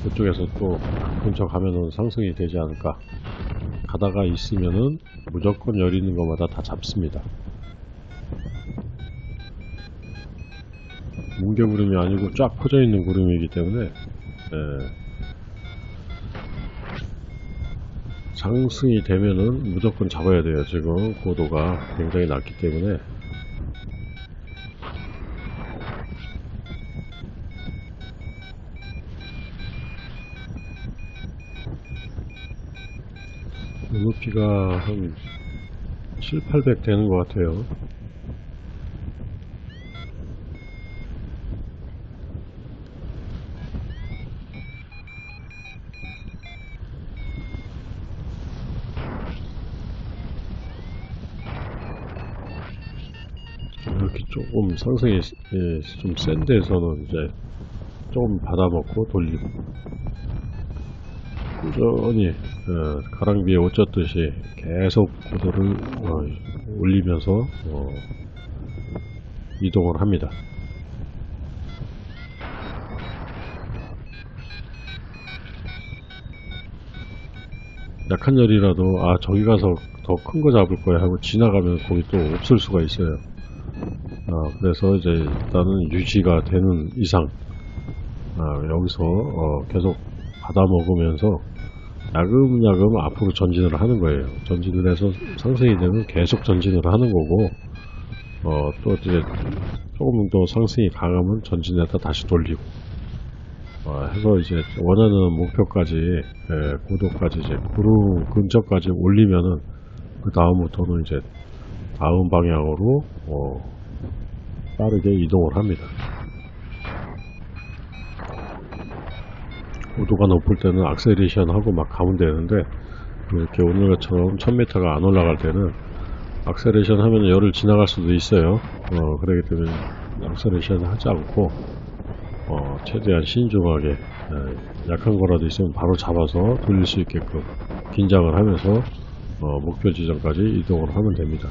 그쪽에서 또 근처 가면은 상승이 되지 않을까 가다가 있으면은 무조건 열 있는 것마다 다 잡습니다. 뭉게 구름이 아니고 쫙 퍼져 있는 구름이기 때문에 예, 상승이 되면은 무조건 잡아야 돼요. 지금 고도가 굉장히 낮기 때문에 높이가 한 7, 800 되는 것 같아요. 이렇게 조금 상승이 예, 좀센 데서는 이제 조금 받아먹고 돌리고 꾸준히 어, 가랑비에 옷 젖듯이 계속 고도를 어, 올리면서 어, 이동을 합니다. 약한 열이라도 아 저기 가서 더 큰 거 잡을 거야 하고 지나가면 거기 또 없을 수가 있어요. 아, 그래서 이제 일단은 유지가 되는 이상 아, 여기서 어, 계속 받아 먹으면서 야금야금 앞으로 전진을 하는 거예요. 전진을 해서 상승이 되면 계속 전진을 하는 거고, 어, 또 이제 조금 더 상승이 강하면 전진했다 다시 돌리고, 어, 해서 이제 원하는 목표까지, 예, 고도까지 이제 구름 근처까지 올리면은 그 다음부터는 이제 다음 방향으로, 어, 빠르게 이동을 합니다. 고도가 높을 때는 악셀레이션 하고 막 가면 되는데 이렇게 오늘처럼 1000m가 안 올라갈 때는 악셀레이션 하면 열을 지나갈 수도 있어요. 어, 그렇기 때문에 악셀레이션 하지 않고 어, 최대한 신중하게 에, 약한 거라도 있으면 바로 잡아서 돌릴 수 있게끔 긴장을 하면서 어, 목표 지점까지 이동을 하면 됩니다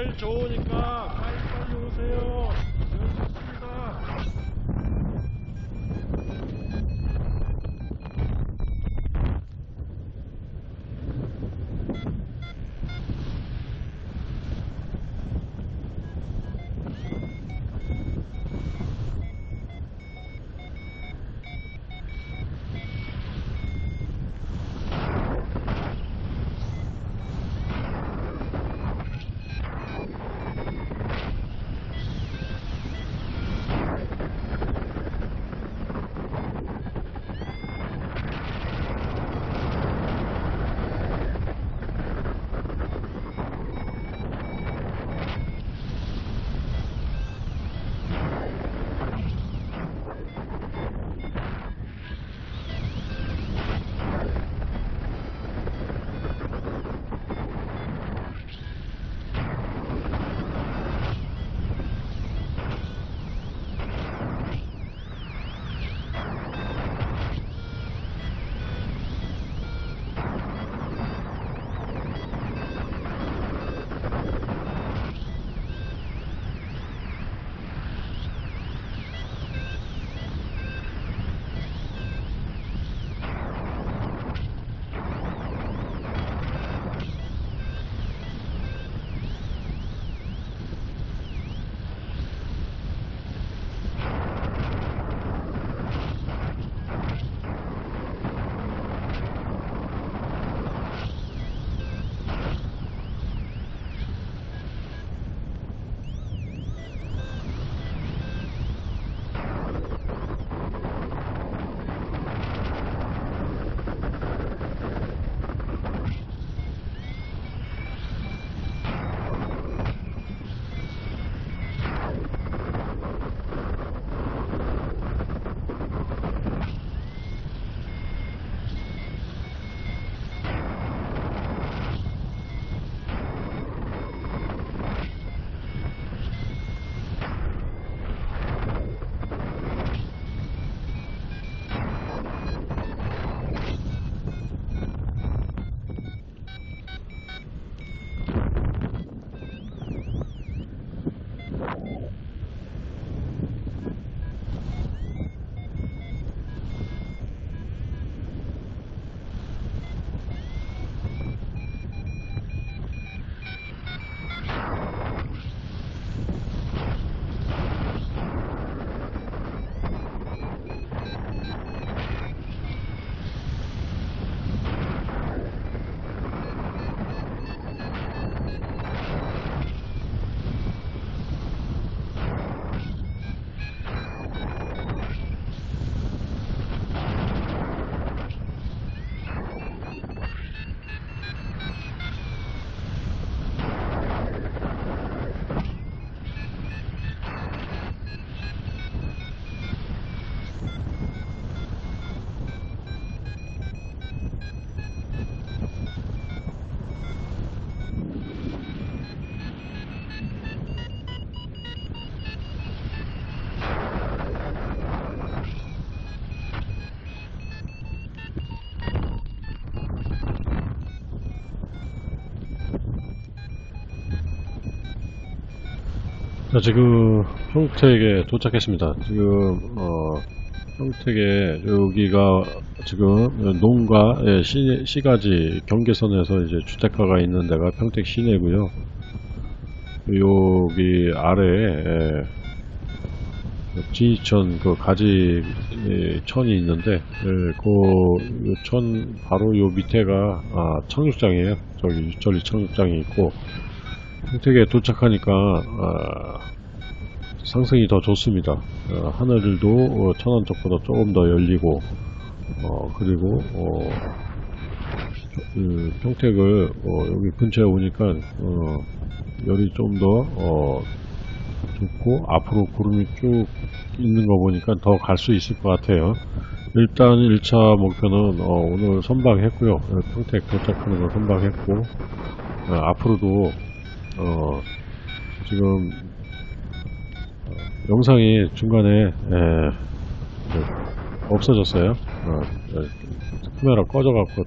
엑스시킴 열 좋으니까 자, 지금 평택에 도착했습니다. 지금 어, 평택에 여기가 지금 농가 예, 시, 시가지 경계선에서 이제 주택가가 있는 데가 평택 시내고요. 여기 아래에 예, 지천 그 가지 예, 천이 있는데 예, 그천 바로 요 밑에가 아, 청육장이에요. 저기 유철리 청육장이 있고 평택에 도착하니까 아, 상승이 더 좋습니다. 어, 하늘도 어, 천안 쪽보다 조금 더 열리고 어, 그리고 어, 그 평택을 어, 여기 근처에 오니까 어, 열이 좀더 어, 좋고 앞으로 구름이 쭉 있는 거 보니까 더 갈 수 있을 것 같아요. 일단 1차 목표는 어, 오늘 선방했고요. 어, 평택 도착하는 거 선방했고 어, 앞으로도 어, 지금 어, 영상이 중간에 에, 네, 없어졌어요. 어, 네, 카메라 꺼져갖고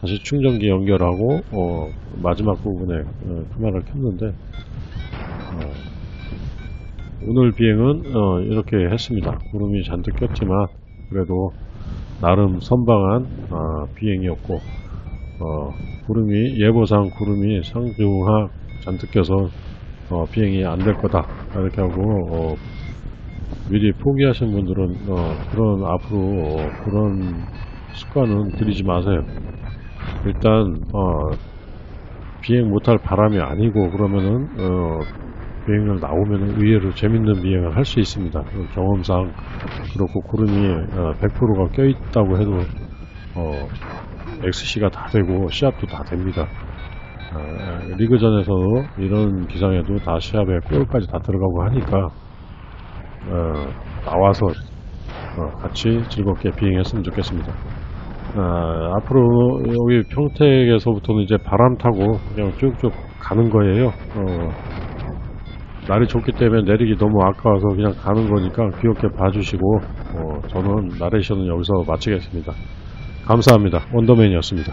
다시 충전기 연결하고 어, 마지막 부분에 어, 카메라를 켰는데 어, 오늘 비행은 어, 이렇게 했습니다. 구름이 잔뜩 꼈지만 그래도 나름 선방한 아, 비행이었고 어, 구름이 예보상 구름이 상중하 잔뜩 껴서 어, 비행이 안 될 거다 이렇게 하고 어, 미리 포기하신 분들은 어, 그런 앞으로 어, 그런 습관은 들이지 마세요. 일단 어, 비행 못할 바람이 아니고 그러면은 어, 비행을 나오면 의외로 재밌는 비행을 할 수 있습니다. 경험상 그렇고 구름이 어, 100%가 껴있다고 해도 어, XC가 다 되고 시합도 다 됩니다. 아, 리그전에서도 이런 기상에도 다 시합에 골까지 다 들어가고 하니까 어, 나와서 어, 같이 즐겁게 비행했으면 좋겠습니다. 아, 앞으로 여기 평택에서부터는 이제 바람 타고 그냥 쭉쭉 가는 거예요. 어, 날이 좋기 때문에 내리기 너무 아까워서 그냥 가는 거니까 귀엽게 봐주시고 어, 저는 나레이션은 여기서 마치겠습니다. 감사합니다. 원더맨이었습니다.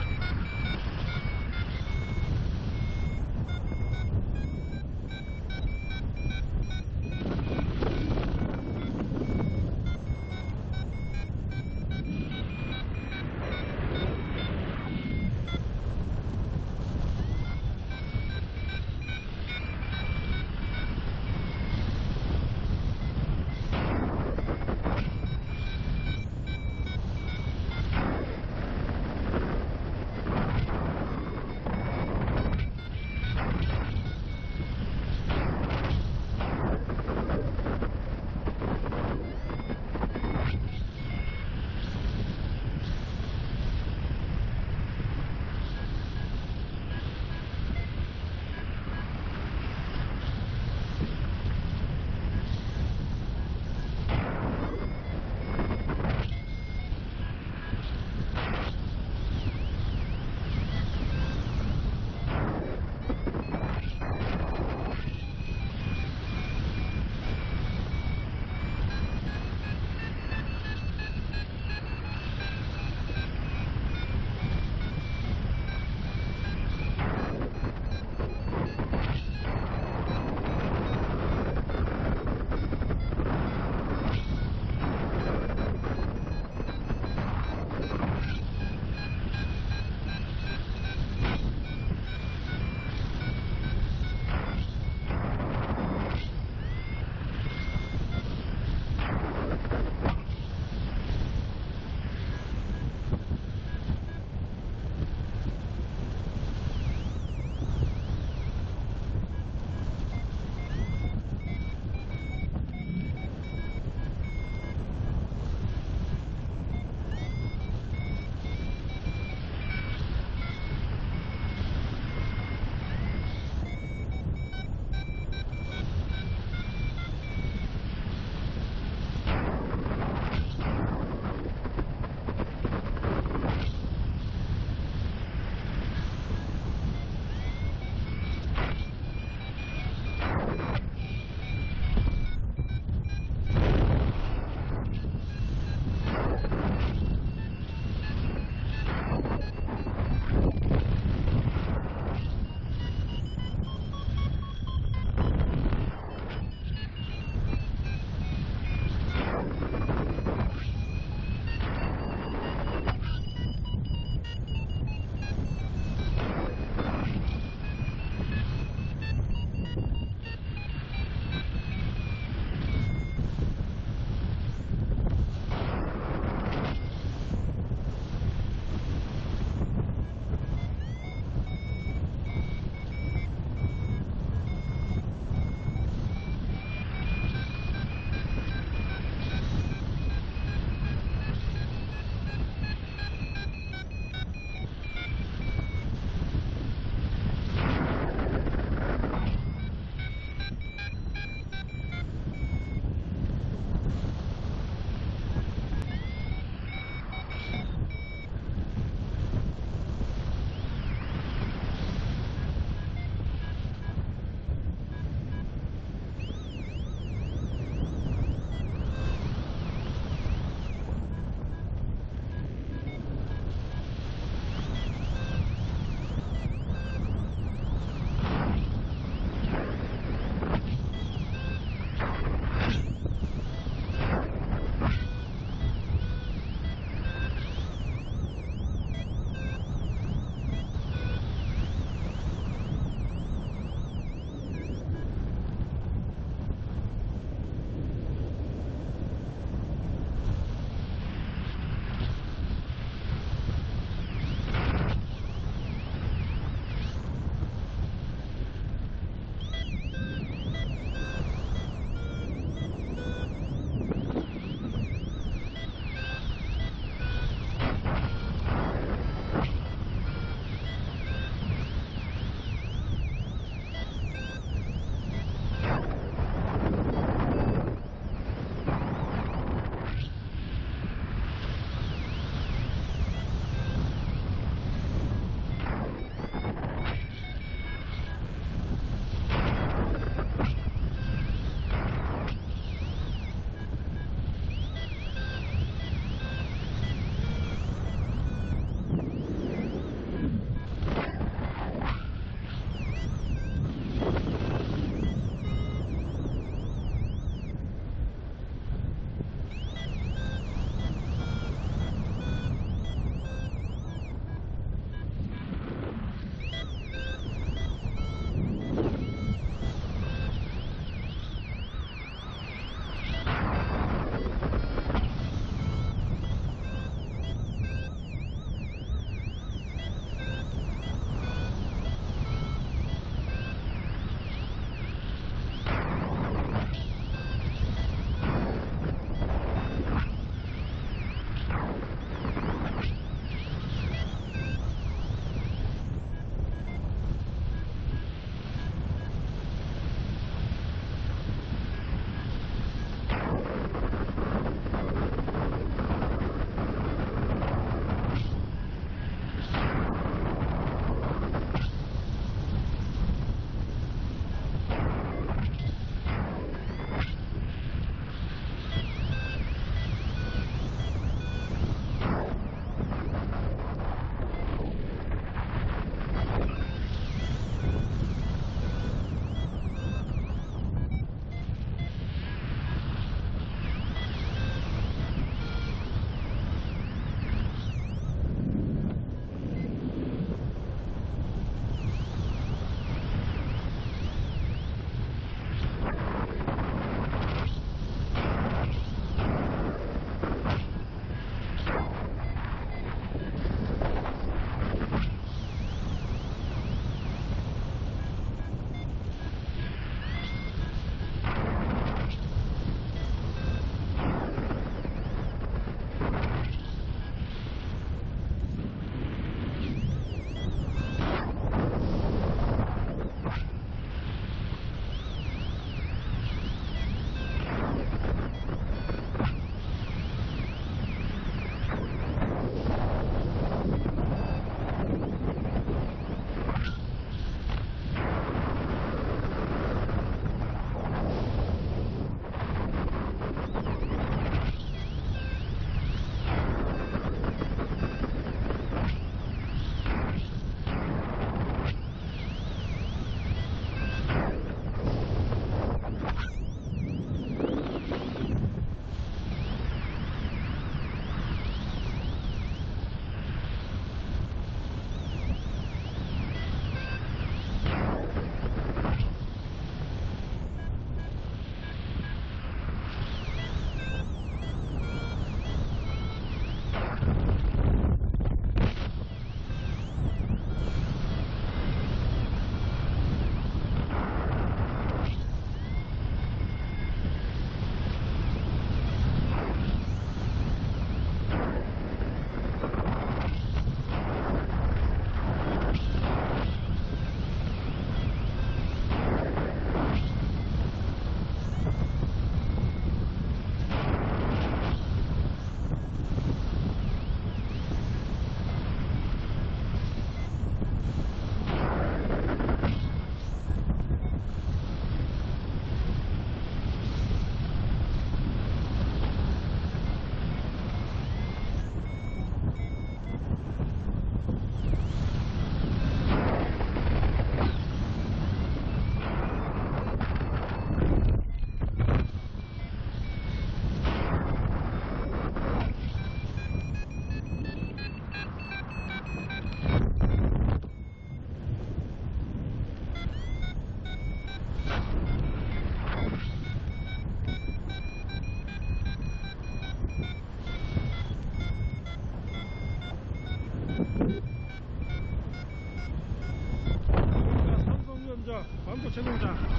반도체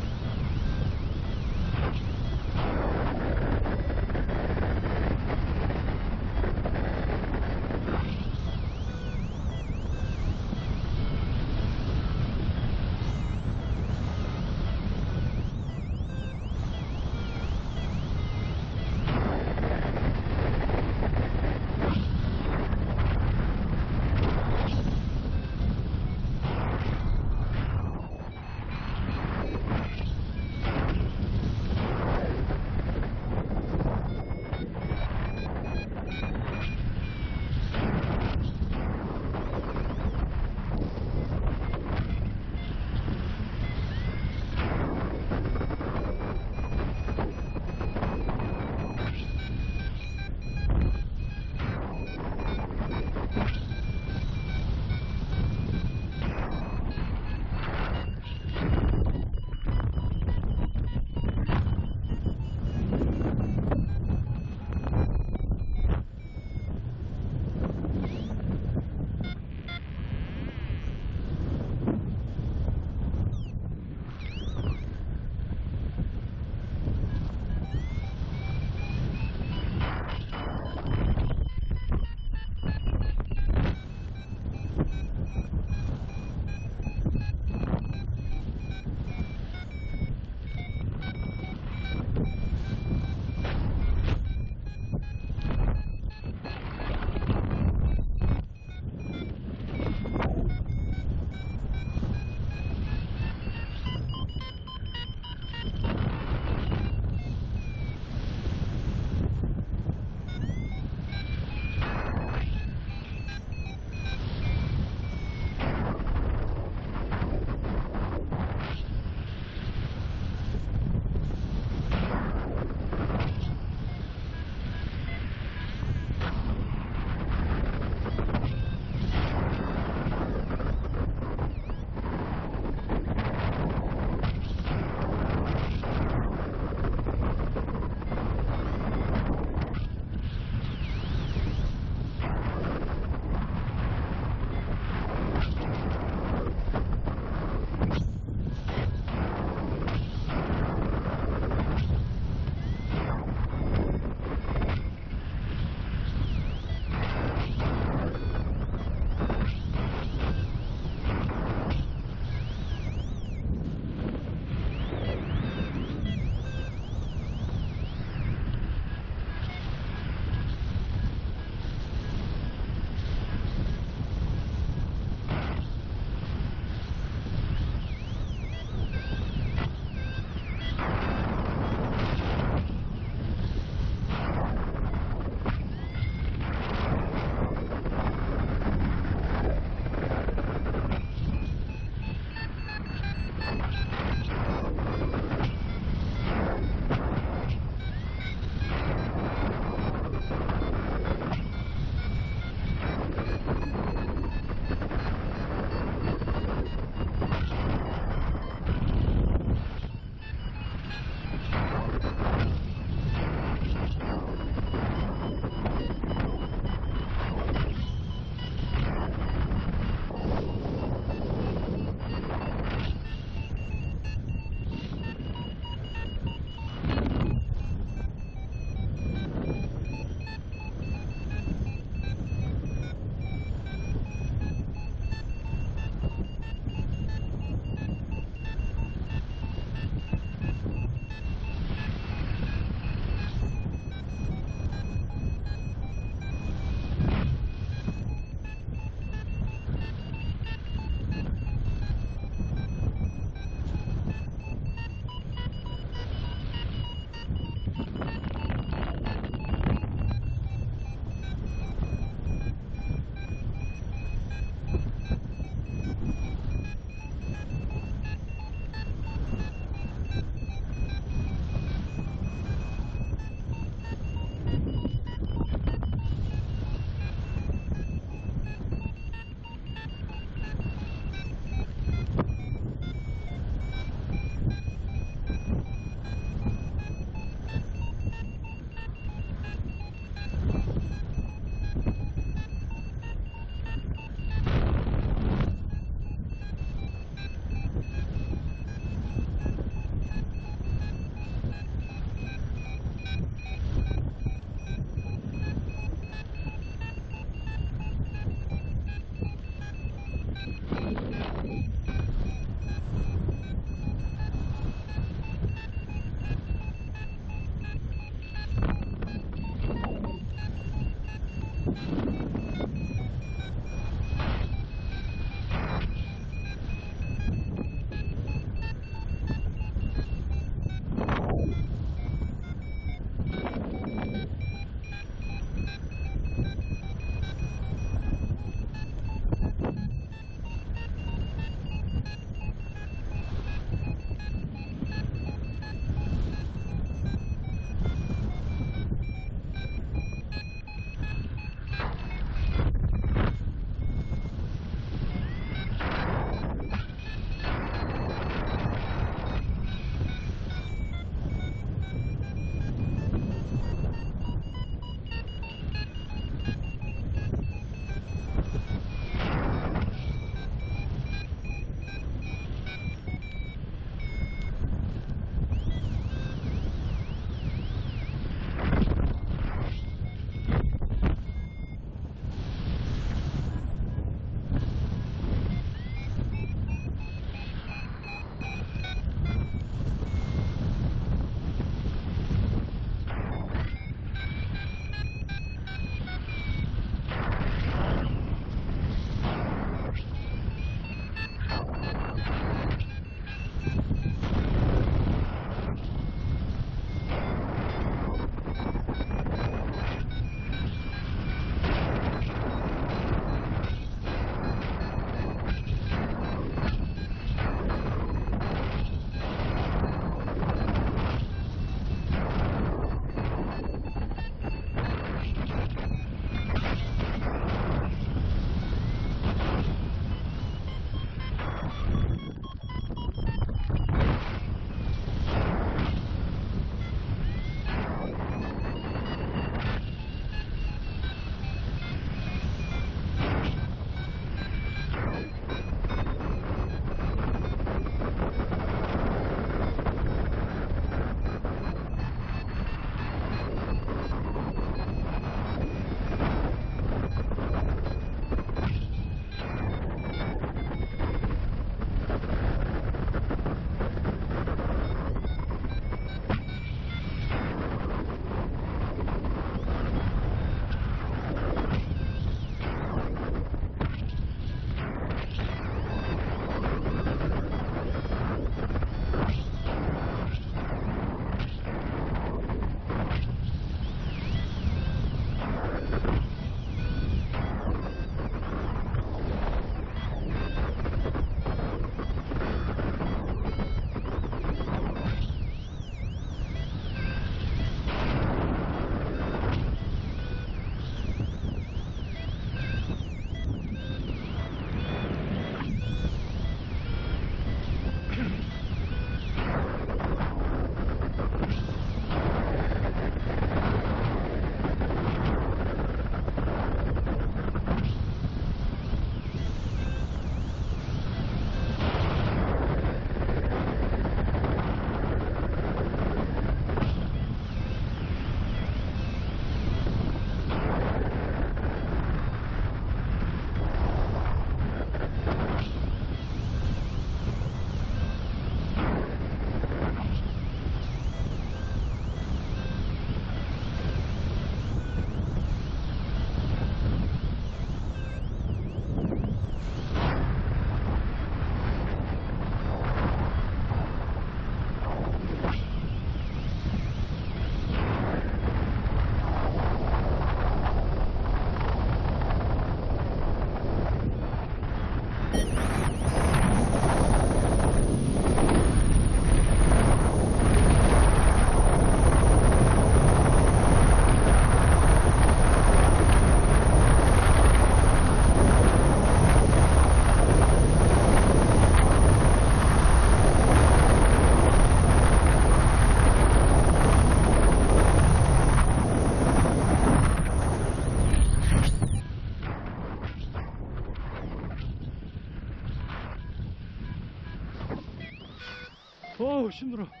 어